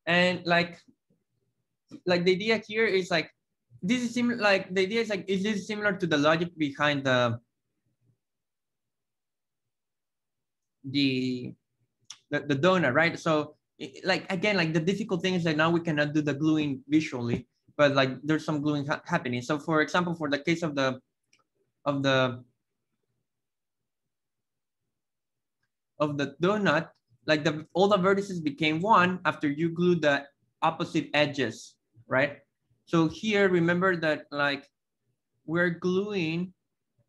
And like, like the idea here is like, this is similar, like the idea is like, is this similar to the logic behind the, the, the, the donut, right? So like, again, like the difficult thing is that now we cannot do the gluing visually, but like there's some gluing ha happening. So for example, for the case of the, of the of the donut, like the all the vertices became one after you glue the opposite edges, right? So here, remember that like we're gluing,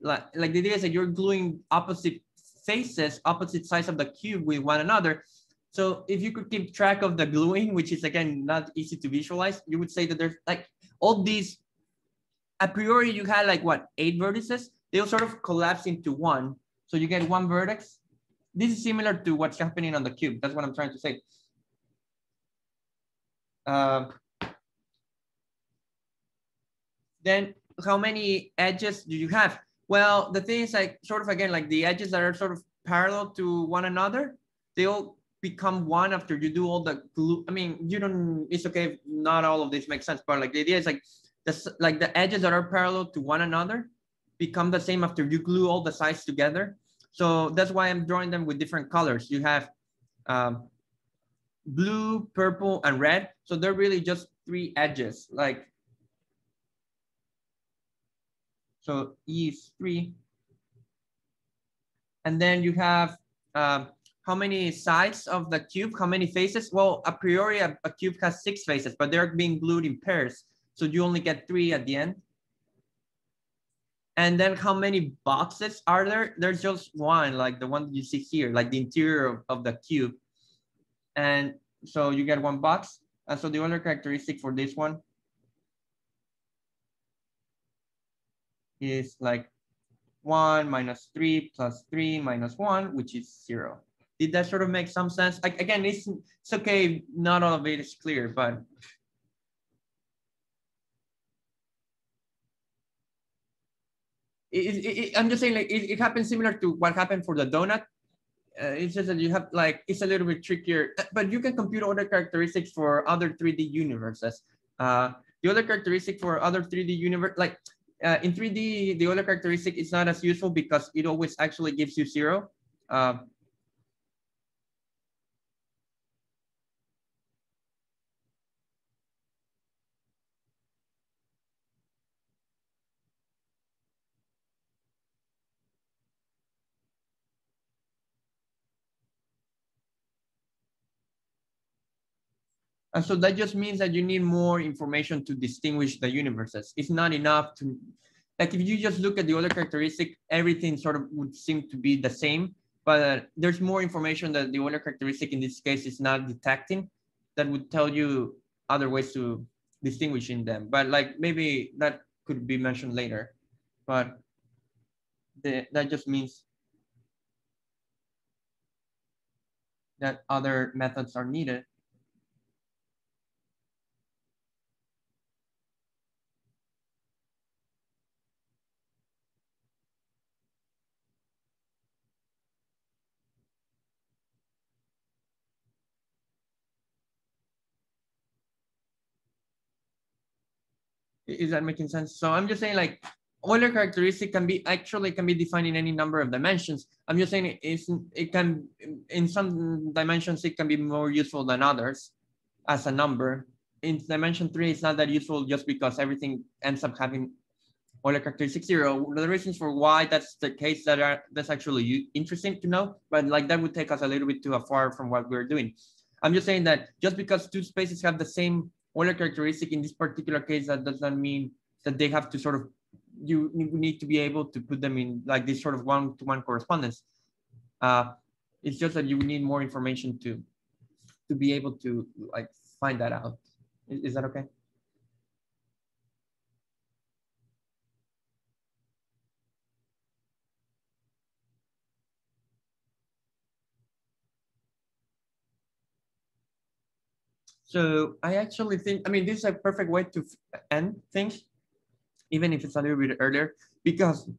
like, like the idea is that you're gluing opposite faces, opposite sides of the cube with one another. So if you could keep track of the gluing, which is again, not easy to visualize, you would say that there's like all these, a priori you had like what, eight vertices? They'll sort of collapse into one. So you get one vertex this is similar to what's happening on the cube. That's what I'm trying to say. Uh, then how many edges do you have? Well, the thing is like sort of again, like the edges that are sort of parallel to one another, they all become one after you do all the glue. I mean, you don't, it's okay if not all of this makes sense, but like the idea is like this, like the edges that are parallel to one another, become the same after you glue all the sides together. So that's why I'm drawing them with different colors. You have um, blue, purple, and red. So they're really just three edges. Like, so E is three. And then you have um, how many sides of the cube, how many faces? Well, a priori, a, a cube has six faces, but they're being glued in pairs. So you only get three at the end. And then how many boxes are there? There's just one, like the one you see here, like the interior of, of the cube. And so you get one box. And so the Euler characteristic for this one is like one minus three plus three minus one, which is zero. Did that sort of make some sense? Like, again, it's, it's okay. Not all of it is clear, but it, it, I'm just saying like it, it happens similar to what happened for the donut. Uh, it's just that you have like it's a little bit trickier, but you can compute Euler characteristics for other 3D universes. Uh, the Euler characteristic for other 3D universe, like uh, in 3D, the Euler characteristic is not as useful because it always actually gives you zero. Uh, And so that just means that you need more information to distinguish the universes. It's not enough to, like if you just look at the Euler characteristic, everything sort of would seem to be the same, but uh, there's more information that the Euler characteristic in this case is not detecting that would tell you other ways to distinguishing them. But like maybe that could be mentioned later, but the, that just means that other methods are needed. Is that making sense? So I'm just saying like Euler characteristic can be actually can be defined in any number of dimensions. I'm just saying it's, it can, in some dimensions, it can be more useful than others as a number. In dimension three, it's not that useful just because everything ends up having Euler characteristic zero. The reasons for why that's the case that are that's actually interesting to know, but like that would take us a little bit too far from what we're doing. I'm just saying that just because two spaces have the same Euler characteristic in this particular case, that does not mean that they have to sort of, you need to be able to put them in like this sort of one-to-one -one correspondence. Uh, it's just that you need more information to, to be able to like find that out. Is, is that okay? So I actually think, I mean, this is a perfect way to end things, even if it's a little bit earlier, because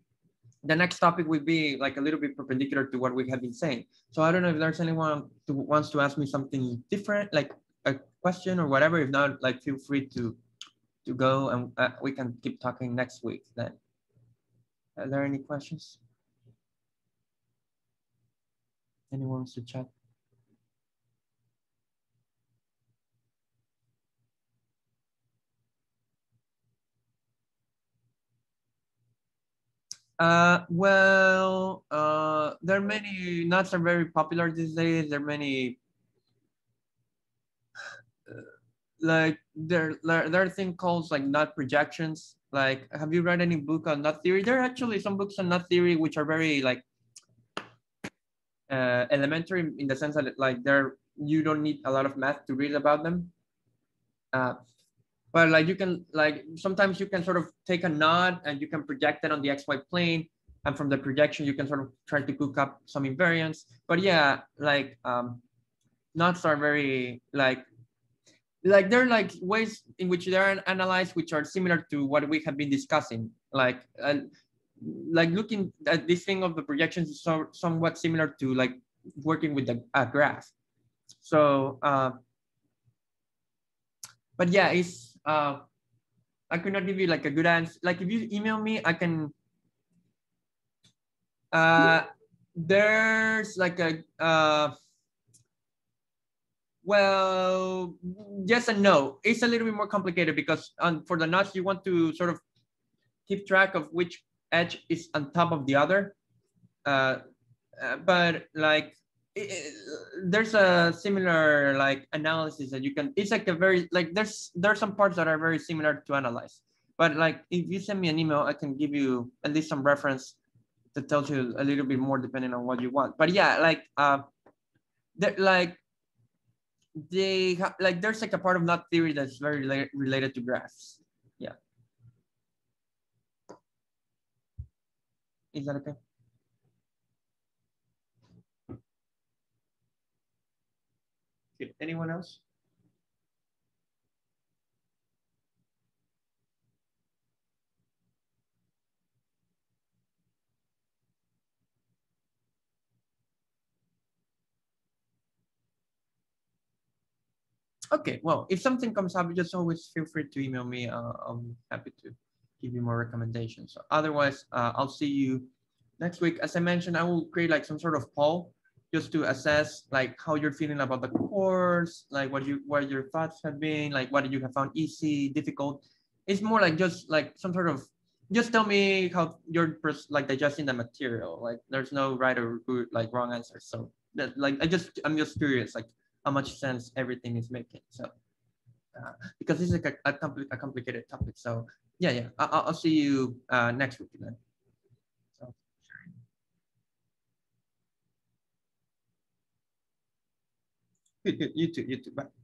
the next topic would be like a little bit perpendicular to what we have been saying. So I don't know if there's anyone who wants to ask me something different, like a question or whatever. If not, like feel free to to go and uh, we can keep talking next week then. Are there any questions? Anyone wants to chat? Uh, well, uh, there are many knots are very popular these days. There are many, like there, there, are things called like knot projections. Like, have you read any book on knot theory? There are actually some books on knot theory which are very like uh, elementary in the sense that like there you don't need a lot of math to read about them. Uh, but like you can like sometimes you can sort of take a knot and you can project it on the xy plane. And from the projection you can sort of try to cook up some invariants. But yeah like um knots are very like like there are like ways in which they are analyzed which are similar to what we have been discussing. Like uh, like looking at this thing of the projections is so, somewhat similar to like working with the a graph. So uh but yeah it's uh, I could not give you like a good answer. Like if you email me, I can Uh, there's like a, uh, well, yes and no. It's a little bit more complicated because um, for the knots, you want to sort of keep track of which edge is on top of the other. Uh, uh, but like there's a similar like analysis that you can it's like a very like there's there's some parts that are very similar to analyze. But like if you send me an email i can give you at least some reference that tells you a little bit more depending on what you want. But yeah like uh there like they like there's like a part of knot theory that's very related to graphs. Yeah. Is that okay Anyone else? Okay, well, if something comes up, just always feel free to email me. Uh, I'm happy to give you more recommendations. Otherwise, uh, I'll see you next week. As I mentioned, I will create like some sort of poll just to assess like how you're feeling about the course, like what you what your thoughts have been, like what you have found easy, difficult. It's more like just like some sort of just tell me how you're like digesting the material. Like there's no right or good, like wrong answer. So that like I just I'm just curious like how much sense everything is making. So uh, because this is like a, a, compli a complicated topic. So yeah, yeah. I'll, I'll see you uh, next week then. Good, good. You too. You too. Bye.